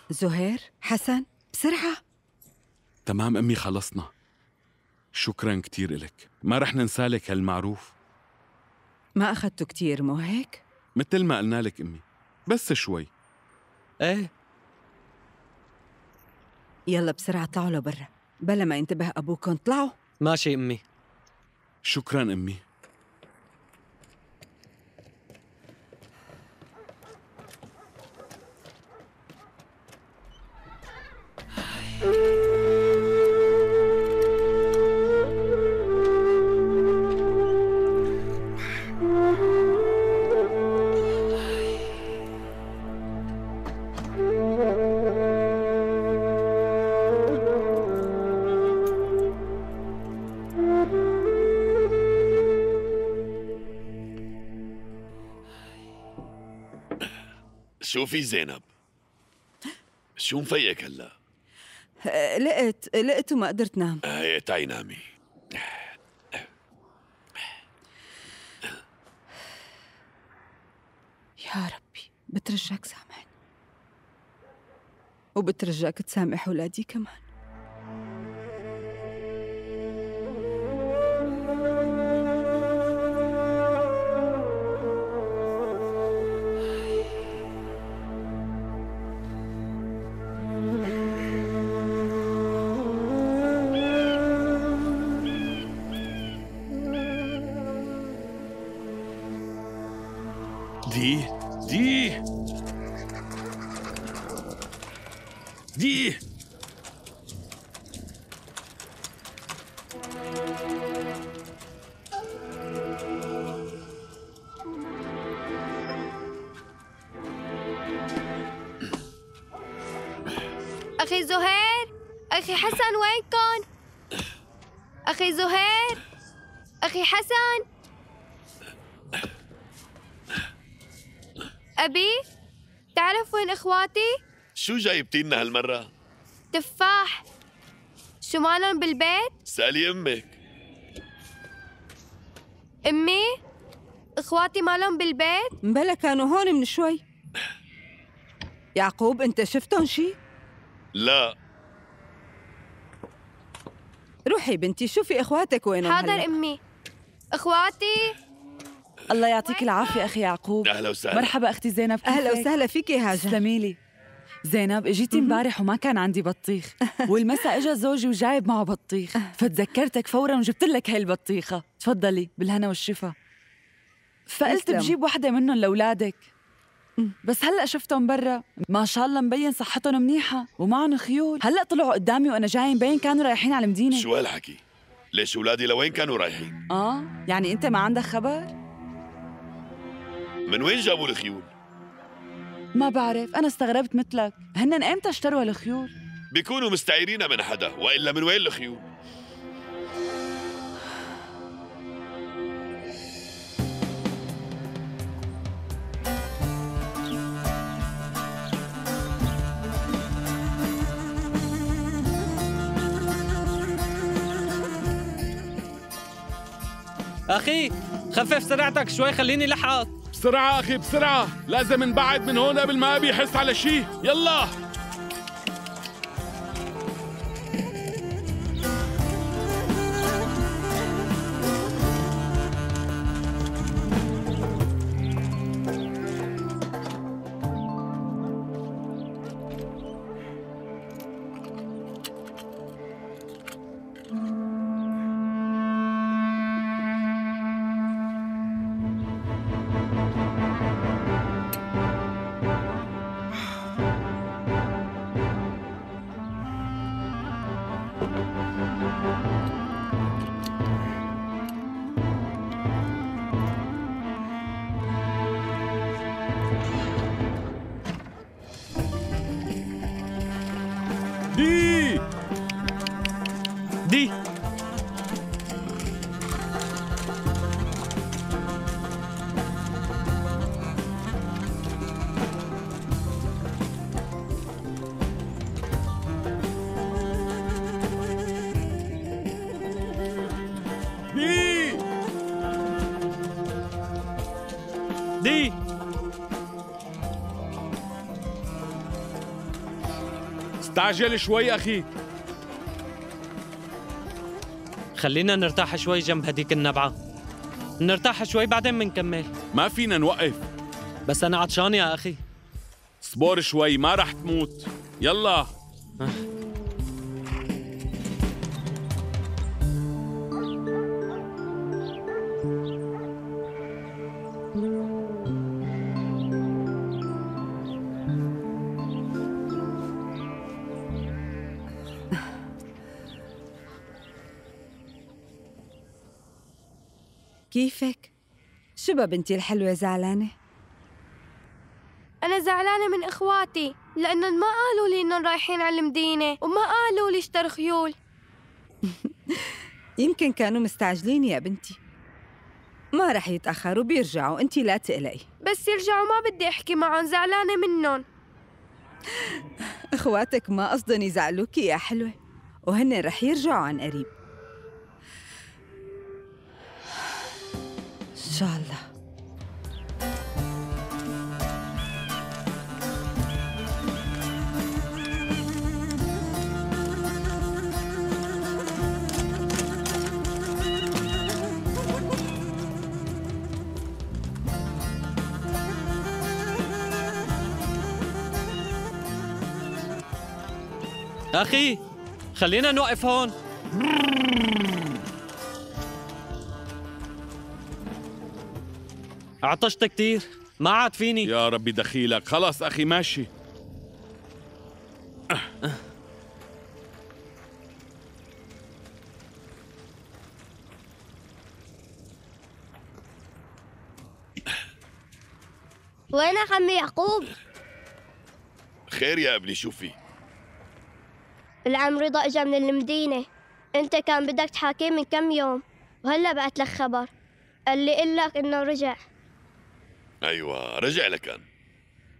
زهير حسن بسرعة. تمام أمي خلصنا. شكرا كتير إلك. ما رح ننسالك هالمعروف. ما أخذته كتير مو هيك؟ مثل ما قلنا لك أمي. بس شوي. إيه. يلا بسرعة طلعوا لبرا. بلا ما ينتبه أبوكم طلعوا. ماشي أمي. شكرا أمي. شوفي زينب. شو مفيقك هلا؟ آه، لقت لقت وما قدرت نام. هي تعي نامي. يا ربي بترجاك سامحني. وبترجاك تسامح ولادي كمان. Die. Die شو جايبتي لنا هالمرة؟ تفاح شو مالن بالبيت؟ سألي أمك أمي إخواتي مالن بالبيت؟ مبلا كانوا هون من شوي يعقوب أنت شفتهم شي؟ لا روحي بنتي شوفي إخواتك وينهم حاضر هلأ. أمي إخواتي الله يعطيك العافية أخي يعقوب أهلا وسهلا مرحبا أختي زينب أهلا كيفك؟ وسهلا فيكي هاجر تسلمي لي زينب اجيتي امبارح وما كان عندي بطيخ. والمساء اجى زوجي وجايب معه بطيخ. فتذكرتك فورا وجبت لك هاي البطيخة. تفضلي بالهنا والشفا. فقلت. بجيب وحدة منهم لأولادك. بس هلأ شفتهم برا. ما شاء الله مبين صحتهم منيحة ومعهم خيول. هلأ طلعوا قدامي وأنا جاي مبين كانوا رايحين على المدينة. شو هالحكي؟ ليش أولادي لوين كانوا رايحين؟ آه يعني أنت ما عندك خبر؟ من وين جابوا الخيول؟ ما بعرف أنا استغربت مثلك. هن إمتى اشتروا هالخيول بيكونوا مستعيرين من حدا وإلا من وين الخيول؟ أخي خفف سرعتك شوي خليني لحق. بسرعة أخي بسرعة. لازم نبعد من هون قبل ما أبي يحس على شيء. يلا. استعجل شوي أخي. خلينا نرتاح شوي جنب هديك النبعة. نرتاح شوي بعدين منكمل. ما فينا نوقف. بس أنا عطشان يا أخي. صبر شوي ما رح تموت. يلا. شو بنتي الحلوة زعلانة؟ أنا زعلانة من إخواتي لأنهم ما قالوا لي إنهم رايحين على المدينة وما قالوا لي اشتري خيول. يمكن كانوا مستعجلين يا بنتي. ما رح يتأخروا بيرجعوا انتي لا تقلقي. بس يرجعوا ما بدي أحكي معهم زعلانة منهم. إخواتك ما قصدن يزعلوكي يا حلوة وهن رح يرجعوا عن قريب. إن شاء الله. أخي خلينا نوقف هون. عطشت كتير ما عاد فيني. يا ربي دخيلك. خلص أخي ماشي. وينك عمي يعقوب؟ خير يا ابني شو في العم رضا إجا من المدينة. أنت كان بدك تحاكيه من كم يوم؟ وهلا بعت لك خبر. قال لي قل لك إنه رجع. أيوه رجع لكان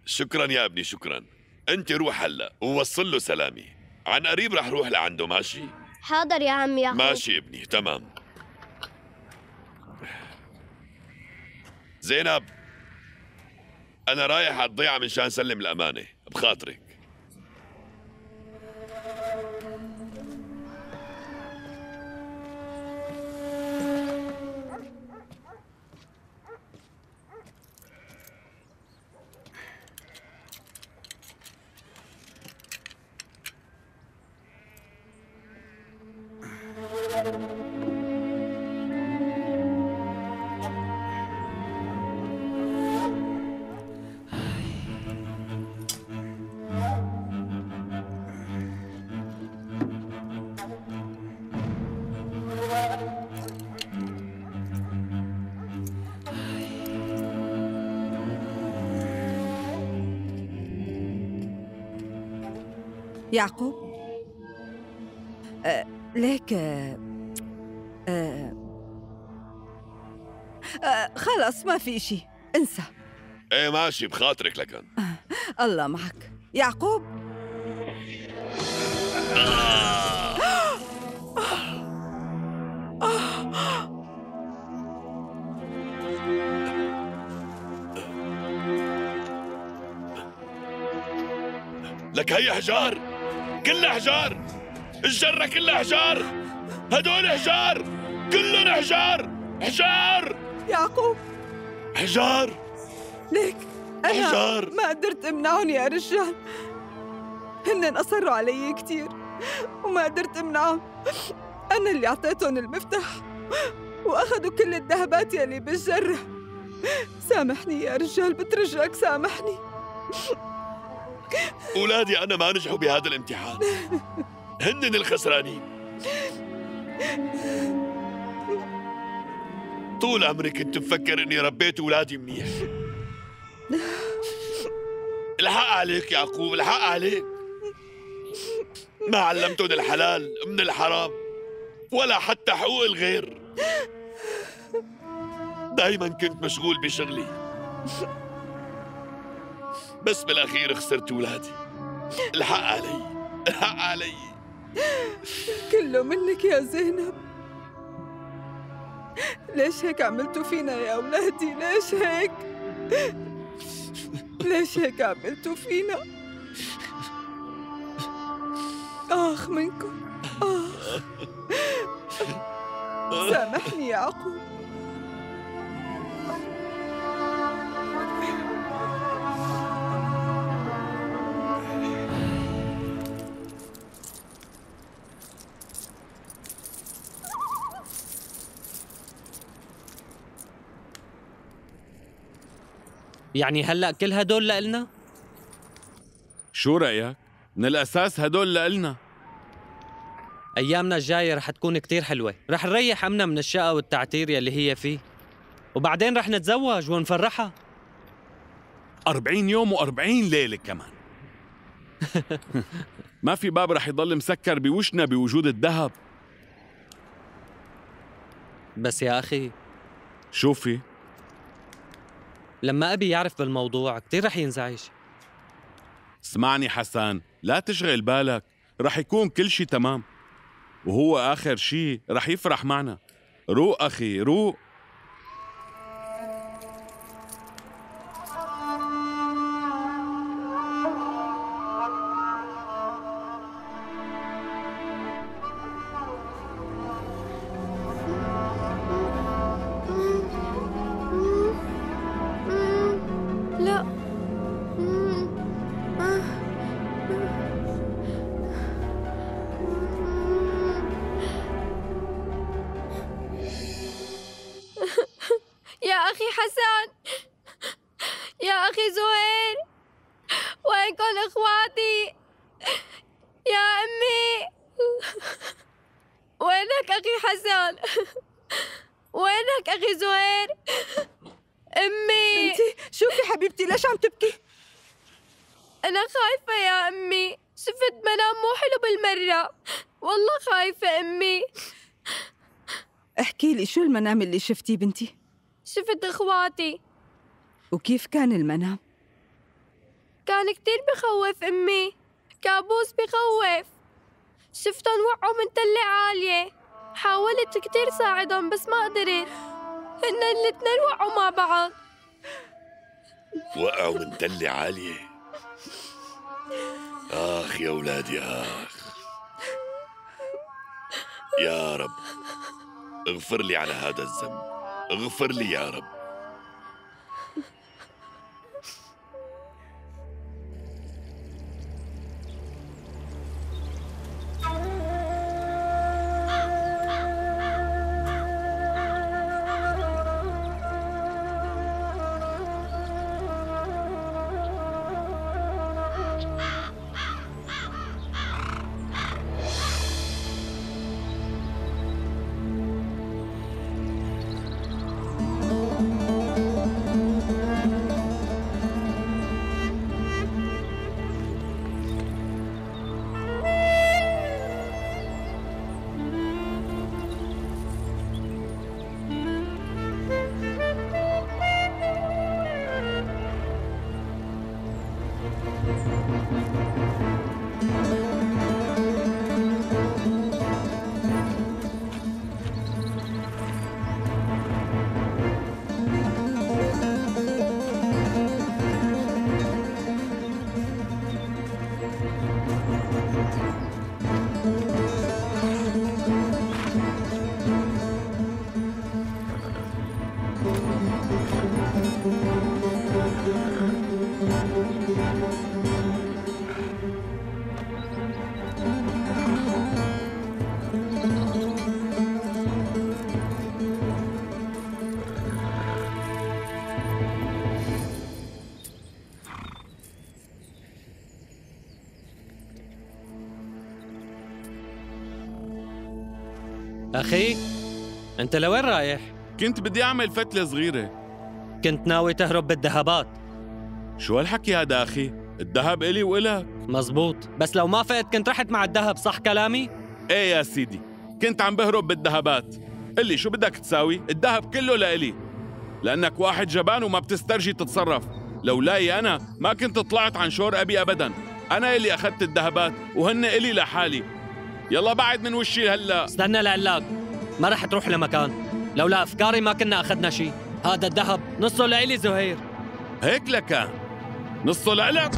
شكرا يا ابني شكرا. أنت روح هلا ووصل له سلامي. عن قريب رح روح لعنده ماشي؟ حاضر يا عم يعقوب ماشي ابني تمام. زينب أنا رايح على الضيعة منشان سلم الأمانة بخاطرك. يعقوب؟ أه ليك أه أه أه خلص ما في إشي. انسى. إيه ماشي بخاطرك لكن الله معك. يعقوب؟ لك هي حجار كلها حجار الجرة كلها حجار هدول حجار كلهم حجار حجار يعقوب. حجار ليك أنا حجار. ما قدرت أمنعهم يا رجال. هن أصروا علي كتير وما قدرت أمنعهم. أنا اللي أعطيتهم المفتاح وأخذوا كل الذهبات يلي بالجرة. سامحني يا رجال بترجاك سامحني. أولادي أنا ما نجحوا بهذا الامتحان. هن الخسرانين. طول عمري كنت مفكر إني ربيت أولادي منيح. الحق عليك يعقوب الحق عليك. ما علمتهم الحلال من الحرام ولا حتى حقوق الغير. دايما كنت مشغول بشغلي. بس بالأخير خسرت ولادي. الحق علي. الحق علي. كله منك يا زينب. ليش هيك عملتوا فينا يا أولادي؟ ليش هيك؟ ليش هيك عملتوا فينا؟ آخ منكم. آخ. سامحني يا عقوب يعني هلأ كل هدول لإلنا؟ شو رأيك؟ من الأساس هدول لإلنا. أيامنا الجاية رح تكون كتير حلوة. رح نريح أمنا من الشقة والتعتير يلي هي فيه. وبعدين رح نتزوج ونفرحها. أربعين يوم وأربعين ليلة كمان. ما في باب رح يضل مسكر بوشنا بوجود الذهب. بس يا أخي شوفي لما أبي يعرف بالموضوع كتير رح ينزعج اسمعني حسن لا تشغل بالك رح يكون كل شي تمام. وهو آخر شي رح يفرح معنا. روق أخي روق. المنام اللي شفتيه بنتي؟ شفت إخواتي. وكيف كان المنام؟ كان كتير بخوف أمي. كابوس بخوف. شفتهم وقعوا من تلة عالية. حاولت كتير ساعدهم بس ما قدرت. هن الاتنين وقعوا مع بعض. وقعوا من تلة عالية؟ آخ يا أولادي آخ. يا رب. اغفر لي على هذا الذنب. اغفر لي يا رب. أخي أنت لوين رايح؟ كنت بدي أعمل فتلة صغيرة. كنت ناوي تهرب بالذهبات شو هالحكي هذا أخي؟ الذهب إلي وإلك؟ مزبوط. بس لو ما فقت كنت رحت مع الذهب صح كلامي؟ إيه يا سيدي كنت عم بهرب بالذهبات قل لي شو بدك تساوي؟ الذهب كله لإلي. لأنك واحد جبان وما بتسترجي تتصرف. لولاي أنا ما كنت طلعت عن شور أبي أبدا. أنا اللي أخذت الذهبات وهن إلي لحالي. يلا بعد من وشي هلا. استنى لعلاق. ما رح تروح لمكان. لولا أفكاري ما كنا أخذنا شيء هذا الذهب نصه لإلي زهير. هيك لكان نصه لإلك.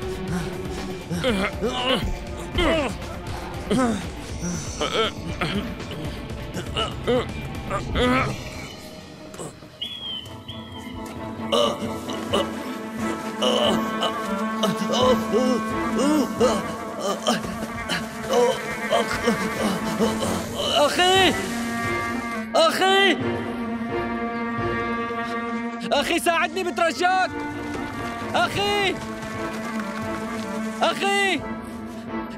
أخي! أخي! أخي ساعدني بترجاك أخي! أخي!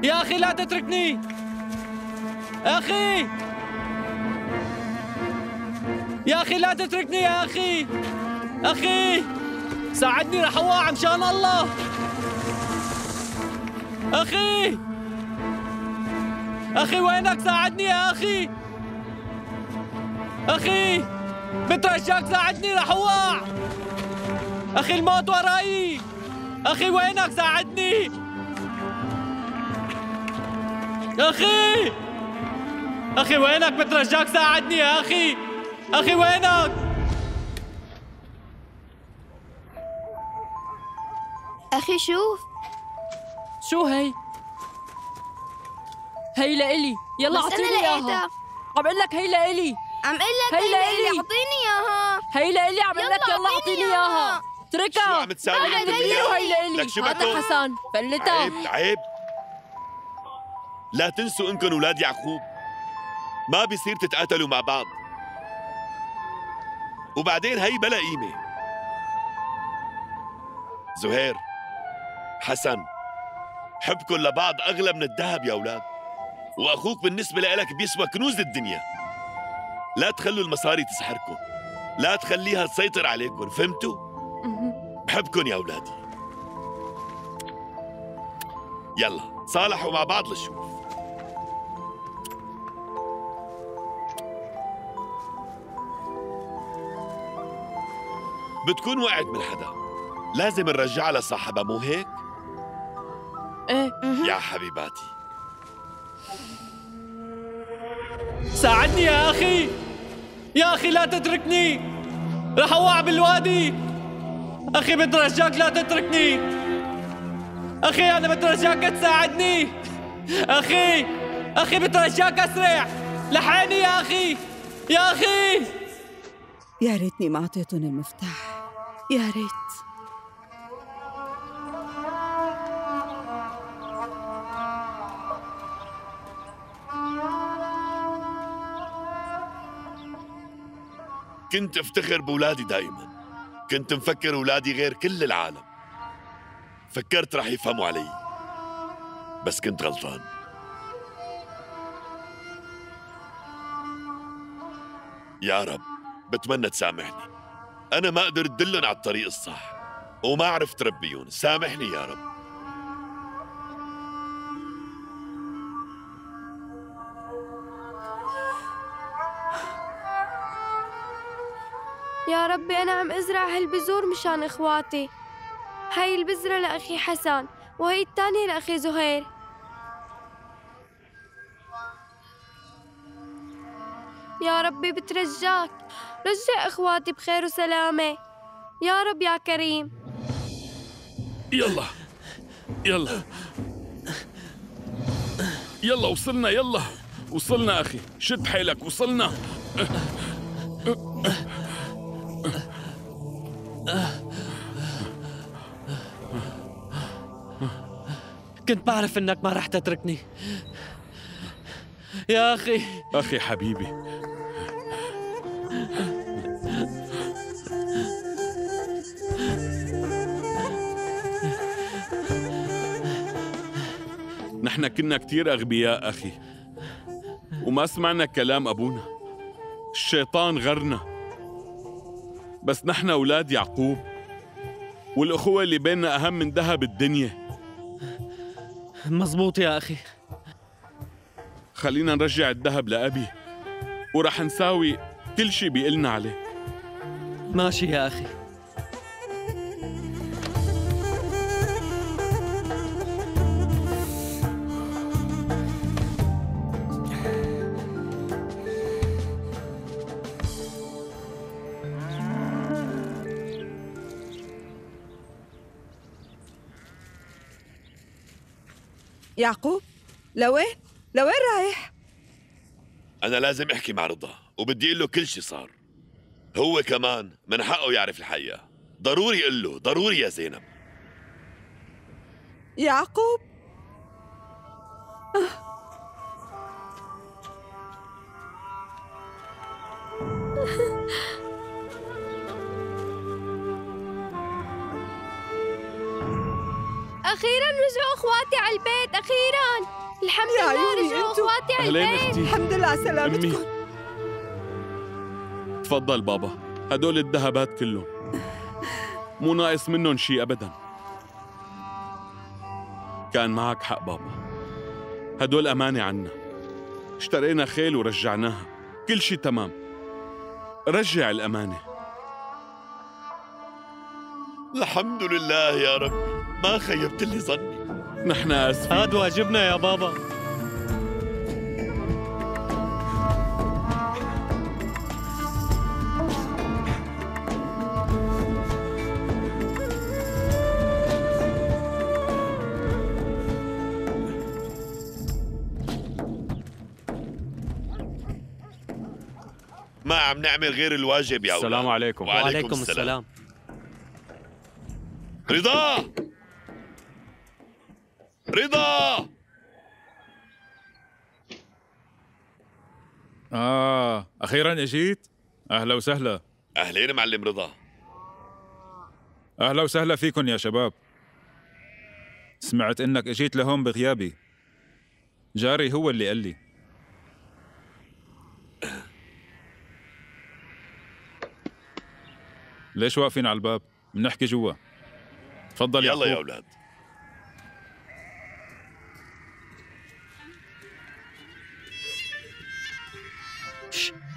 يا أخي لا تتركني! أخي! يا أخي لا تتركني يا أخي! أخي! ساعدني رح أوقع مشان الله! أخي! أخي وينك ساعدني يا أخي؟ أخي! بترجاك ساعدني رح أوقع أخي الموت ورائي! أخي وينك ساعدني؟ أخي! أخي وينك بترجاك ساعدني يا أخي. أخي وينك؟ أخي شوف. شو هي؟ هي لإلي. يلا بس أنا أعطيني لقيتها. إياها. عم أقول لك هي لإلي. عم قل لك هي لإلي. أعطيني إياها. هي لإلي عم أقول لك. يلا أعطيني أعطيني إياها. إياها. اتركها. شو عم تساوي؟ هي لإلي. هذا؟ حسن. فلتها. عيب عيب. لا تنسوا إنكم أولاد يعقوب. ما بيصير تتقاتلوا مع بعض. وبعدين هي بلا قيمة. زهير حسن حبكم لبعض أغلى من الذهب يا أولاد. وأخوك بالنسبة لك بيسوى كنوز الدنيا. لا تخلوا المصاري تسحركم. لا تخليها تسيطر عليكم. فهمتوا؟ بحبكم يا أولادي. يلا صالحوا مع بعض لشوف. بتكون وقعت من حدا. لازم نرجعها لصاحبها مو هيك؟ إيه. يا حبيباتي. ساعدني يا أخي. يا أخي لا تتركني. رح أوقع بالوادي. أخي بترجاك لا تتركني. أخي أنا بترجاك تساعدني. أخي أخي بترجاك أسرع. لحقني يا أخي. يا أخي. يا ريتني ما أعطيتهم المفتاح. يا ريت. كنت افتخر بولادي دايما. كنت مفكر ولادي غير كل العالم. فكرت رح يفهموا علي. بس كنت غلطان. يا رب بتمنى تسامحني. أنا ما قدرت دلن على الطريق الصح وما عرفت ربيهم سامحني يا رب. يا ربي أنا عم أزرع هالبذور مشان إخواتي؟ هاي البذرة لأخي حسن وهي الثانية لأخي زهير. يا ربي بترجاك. رجع إخواتي بخير وسلامة. يا رب يا كريم. يلا. يلا. يلا وصلنا يلا. وصلنا أخي. شد حيلك وصلنا. كنت بعرف إنك ما رح تتركني. يا أخي. أخي حبيبي. نحن كنا كتير أغبياء أخي. وما سمعنا كلام أبونا. الشيطان غرنا. بس نحن أولاد يعقوب. والأخوة اللي بيننا أهم من ذهب الدنيا. مزبوط يا أخي. خلينا نرجع الذهب لأبي. ورح نساوي كل شي بيقلنا عليه. ماشي يا أخي. يعقوب لوين؟ لوين رايح؟ أنا لازم أحكي مع رضا وبدي أقول له كل شي صار هو كمان من حقه يعرف الحقيقة ضروري أقول له ضروري يا زينب يعقوب أخيرا رجعوا أخواتي على البيت أخيرا. الحمد لله رجعوا انتو. أخواتي على البيت. أختي. الحمد لله على سلامتكم. أمي. تفضل بابا. هدول الذهبات كلهم. مو ناقص منهم شيء أبدا. كان معك حق بابا. هدول أمانة عنا. اشترينا خيل ورجعناها. كل شيء تمام. رجع الأمانة. الحمد لله يا ربي. ما خيبت لي ظني. نحن آسفين. هاد واجبنا يا بابا. ما عم نعمل غير الواجب يا أولاد. السلام عليكم. وعليكم السلام. رضا! رضا! آه أخيرا إجيت أهلا وسهلا. أهلين معلم رضا. أهلا وسهلا فيكم يا شباب. سمعت إنك إجيت لهون بغيابي. جاري هو اللي قال لي. ليش واقفين على الباب؟ بنحكي جوا. تفضل يلا يا يعقوب. أولاد.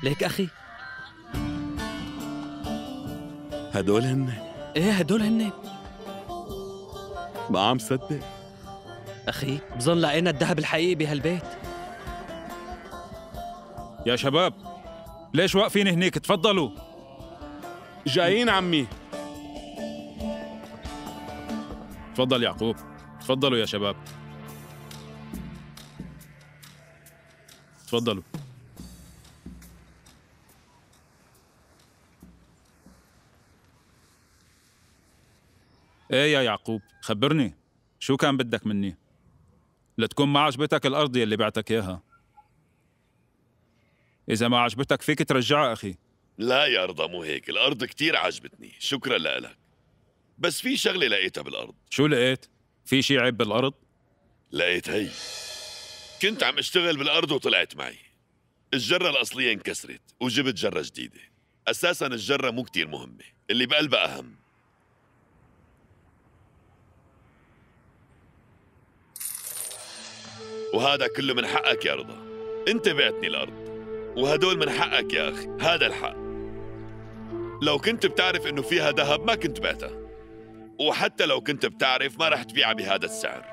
ليك أخي. هدول هن. إيه هدول هن. ما عم صدق أخي بظن لقينا الذهب الحقيقي بهالبيت. يا شباب ليش واقفين هنيك؟ تفضلوا. جايين عمي. تفضل يعقوب. تفضلوا يا شباب. تفضلوا. إيه يا يعقوب؟ خبرني. شو كان بدك مني؟ لتكون ما عجبتك الأرض يلي بعتك إياها. إذا ما عجبتك فيك ترجعها أخي. لا يا رضا مو هيك. الأرض كتير عجبتني. شكرا لك بس في شغلة لقيتها بالأرض. شو لقيت؟ في شي عيب بالأرض؟ لقيت هي. كنت عم أشتغل بالأرض وطلعت معي. الجرة الأصلية انكسرت وجبت جرة جديدة. أساسا الجرة مو كتير مهمة. اللي بقلبها أهم. وهذا كله من حقك يا رضا. انت بعتني الأرض وهدول من حقك يا أخي. هذا الحق. لو كنت بتعرف إنه فيها ذهب ما كنت بعتها وحتى لو كنت بتعرف ما رح تبيعها بهذا السعر.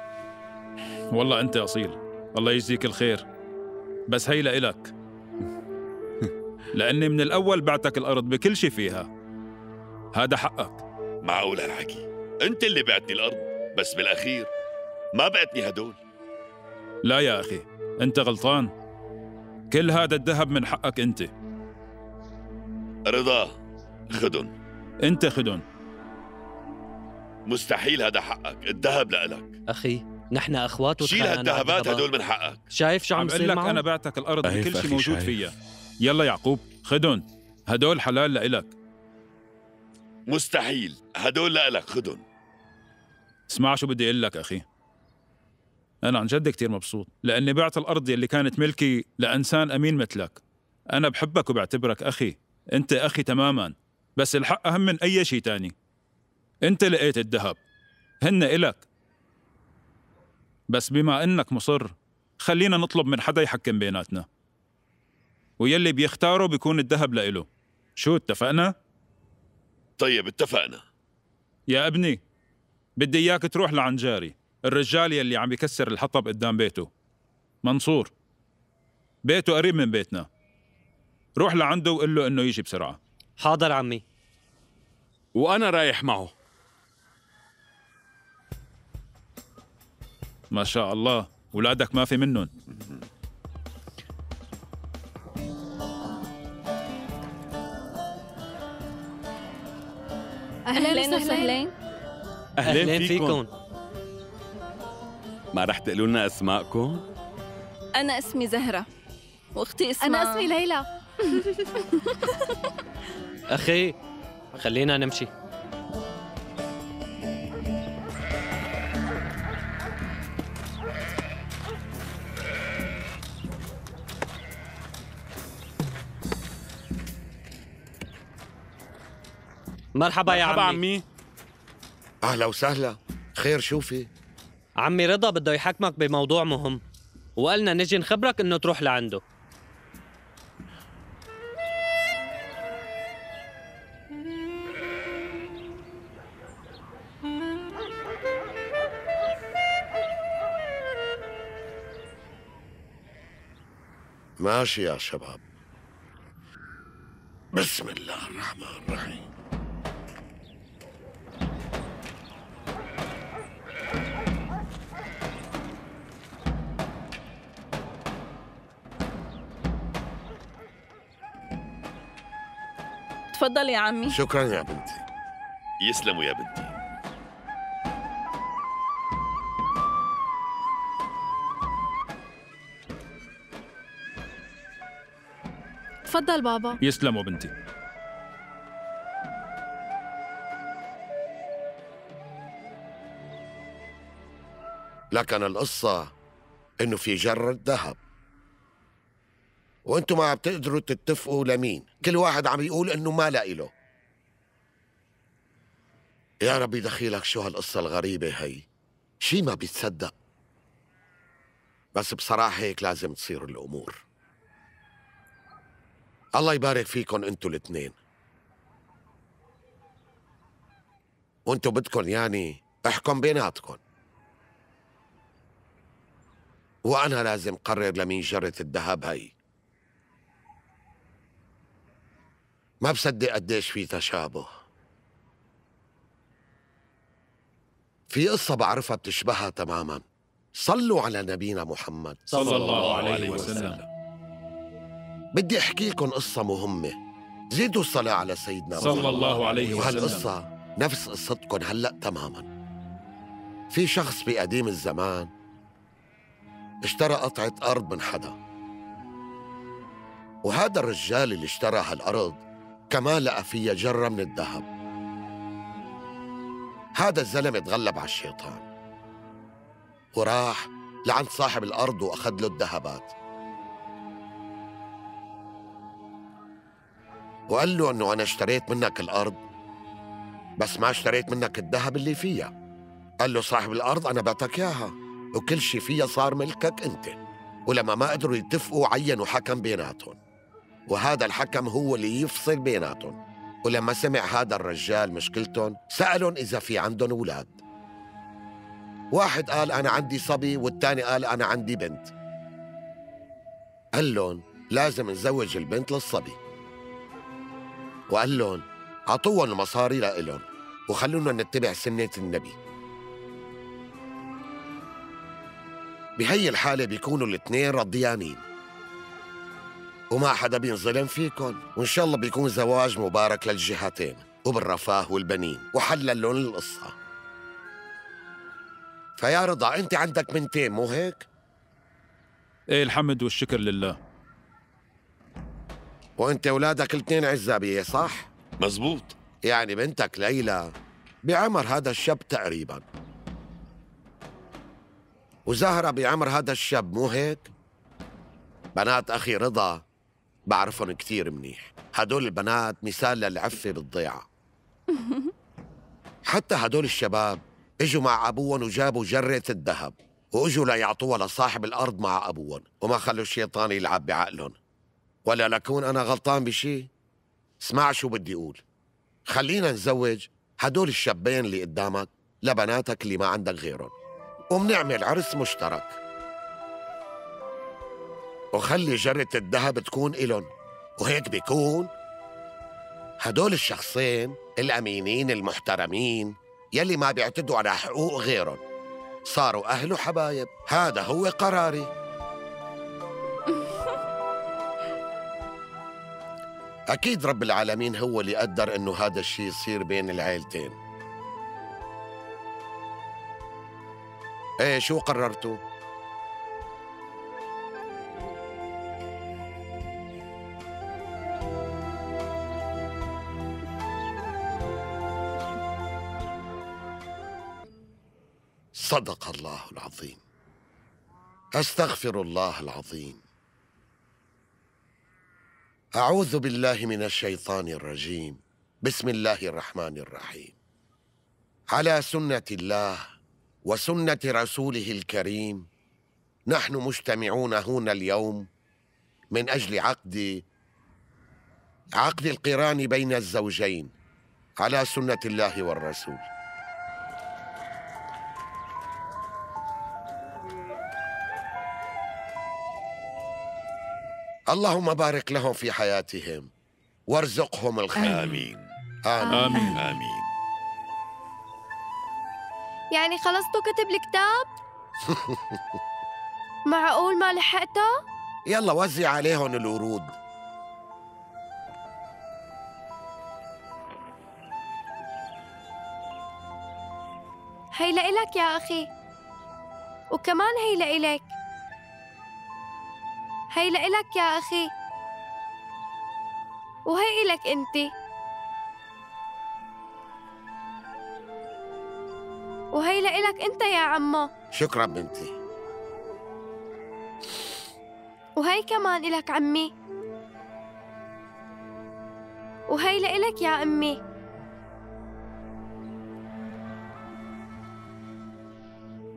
والله أنت أصيل. الله يجزيك الخير. بس هي لإلك. لأني من الأول بعتك الأرض بكل شي فيها. هذا حقك. معقول هالحكي؟ أنت اللي بعتني الأرض. بس بالأخير ما بعتني هدول. لا يا أخي أنت غلطان. كل هذا الذهب من حقك أنت. رضا خدن. أنت خدن. مستحيل هذا حقك الذهب لإلك أخي نحن أخوات شيل هالذهبات الذهبات. هدول من حقك. شايف شو عم يصير لك معه؟ أنا بعتك الأرض شايف بكل شي أخي، موجود شايف. فيها. يلا يعقوب خدن. هدول حلال لإلك. مستحيل هدول لإلك خدن. اسمع شو بدي أقول لك أخي. أنا عن جد كثير مبسوط لأني بعت الأرض اللي كانت ملكي لإنسان أمين مثلك. أنا بحبك وبعتبرك أخي. أنت أخي تماما. بس الحق أهم من أي شيء تاني. أنت لقيت الذهب. هن إلك. بس بما أنك مصر خلينا نطلب من حدا يحكم بيناتنا. ويلي بيختاره بيكون الذهب لإله. شو اتفقنا؟ طيب اتفقنا. يا أبني بدي إياك تروح لعند جاري. الرجال يلي عم يكسر الحطب قدام بيته. منصور. بيته قريب من بيتنا. روح لعنده وقل له إنه يجي بسرعة. حاضر عمي. وأنا رايح معه. ما شاء الله. ولادك ما في منهم. أهلين وسهلين أهلين فيكم. فيكم. ما رح تقولوا لنا أسماءكم؟ أنا اسمي زهرة وأختي اسمها أنا اسمي ليلى. أخي خلينا نمشي. مرحبا يا مرحبا عمي. عمي. أهلا وسهلا. خير شوفي عمي رضا بده يحكمك بموضوع مهم. وقالنا نجي نخبرك إنه تروح لعنده. ماشي يا شباب. بسم الله الرحمن الرحيم. تفضل يا عمي. شكرا يا بنتي. يسلموا يا بنتي. تفضل بابا. يسلموا بنتي. لكن القصة إنه في جرة ذهب وأنتم ما عم تقدروا تتفقوا لمين. كل واحد عم يقول إنه ما له. يا ربي دخيلك شو هالقصة الغريبة هي. شي ما بيتصدق. بس بصراحة هيك لازم تصير الأمور. الله يبارك فيكم أنتوا الاثنين. وانتوا بدكم يعني احكم بيناتكم وأنا لازم قرر لمين جرة الذهب هي. ما بصدق قديش في تشابه. في قصة بعرفها بتشبهها تماما. صلوا على نبينا محمد. صلى الله عليه وسلم. بدي أحكي لكم قصة مهمة. زيدوا الصلاة على سيدنا صلى الله عليه وسلم. وهالقصة نفس قصتكم هلأ تماما. في شخص بقديم الزمان اشترى قطعة أرض من حدا. وهذا الرجال اللي اشترى هالأرض كمان لقى فيها جرة من الذهب. هذا الزلمة تغلب على الشيطان. وراح لعند صاحب الأرض وأخذ له الذهبات. وقال له أنه أنا اشتريت منك الأرض بس ما اشتريت منك الذهب اللي فيها. قال له صاحب الأرض أنا بعتك إياها وكل شي فيها صار ملكك أنت ولما ما قدروا يتفقوا عينوا حكم بيناتهم. وهذا الحكم هو اللي يفصل بيناتهم. ولما سمع هذا الرجال مشكلتهم سألهم إذا في عندهم أولاد. واحد قال أنا عندي صبي والتاني قال أنا عندي بنت. قال لهم لازم نزوج البنت للصبي. وقال لهم عطوهم المصاري لإلهم وخلونا نتبع سنة النبي. بهي الحالة بيكونوا الاثنين رضيانين. وما حدا بينظلم فيكم وإن شاء الله بيكون زواج مبارك للجهتين وبالرفاه والبنين وحلل لهم القصة فيا رضا أنت عندك بنتين مو هيك؟ إيه الحمد والشكر لله وأنت أولادك الاثنين عزابية صح؟ مزبوط يعني بنتك ليلى بعمر هذا الشاب تقريبا وزهرة بعمر هذا الشاب مو هيك؟ بنات أخي رضا بعرفهم كثير منيح. هدول البنات مثال للعفة بالضيعة. حتى هدول الشباب إجوا مع أبوهم وجابوا جرة الذهب وإجوا ليعطوها لصاحب الأرض مع أبوهم وما خلوا الشيطان يلعب بعقلهم. ولا لكون أنا غلطان بشي؟ اسمع شو بدي أقول. خلينا نزوج هدول الشابين اللي قدامك لبناتك اللي ما عندك غيرهم ومنعمل عرس مشترك. وخلي جرة الذهب تكون إلن وهيك بيكون. هدول الشخصين الأمينين المحترمين يلي ما بيعتدوا على حقوق غيرهم. صاروا أهل وحبايب هذا هو قراري. أكيد رب العالمين هو اللي قدر إنه هذا الشيء يصير بين العيلتين. إيه شو قررتوا؟ صدق الله العظيم. أستغفر الله العظيم. أعوذ بالله من الشيطان الرجيم. بسم الله الرحمن الرحيم. على سنة الله وسنة رسوله الكريم نحن مجتمعون هنا اليوم من أجل عقد عقد القران بين الزوجين على سنة الله والرسول. اللهم بارك لهم في حياتهم. وارزقهم الخير آمين. آمين, آمين. آمين. يعني خلصتوا كتب الكتاب؟ معقول ما لحقته؟ يلا وزع عليهم الورود. هي لإلك يا أخي. وكمان هي لإلك هي لإلك يا أخي. وهي إلك أنت. وهي لإلك أنت يا عمو. شكرا بنتي. وهي كمان إلك عمي. وهي لإلك يا أمي.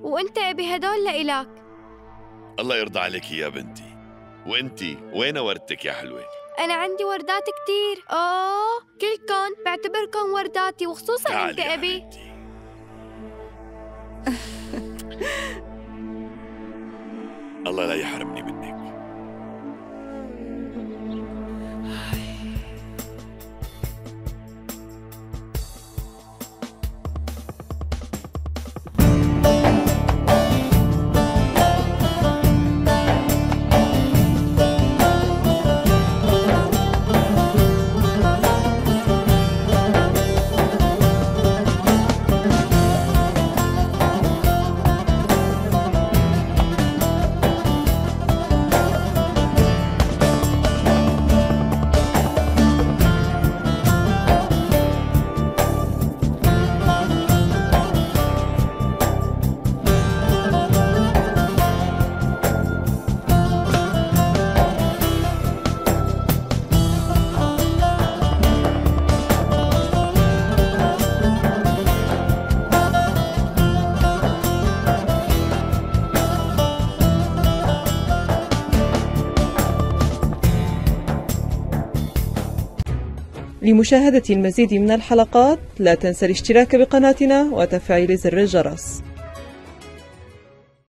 وأنت أبي هدول لإلك. الله يرضى عليك يا بنتي. وانتي وين وردتك يا حلوة؟ أنا عندي وردات كتير. أوه كلكن بعتبركم ورداتي وخصوصا أنت أبي. الله لا يحرمني لمشاهدة المزيد من الحلقات لا تنسى الاشتراك بقناتنا وتفعيل زر الجرس.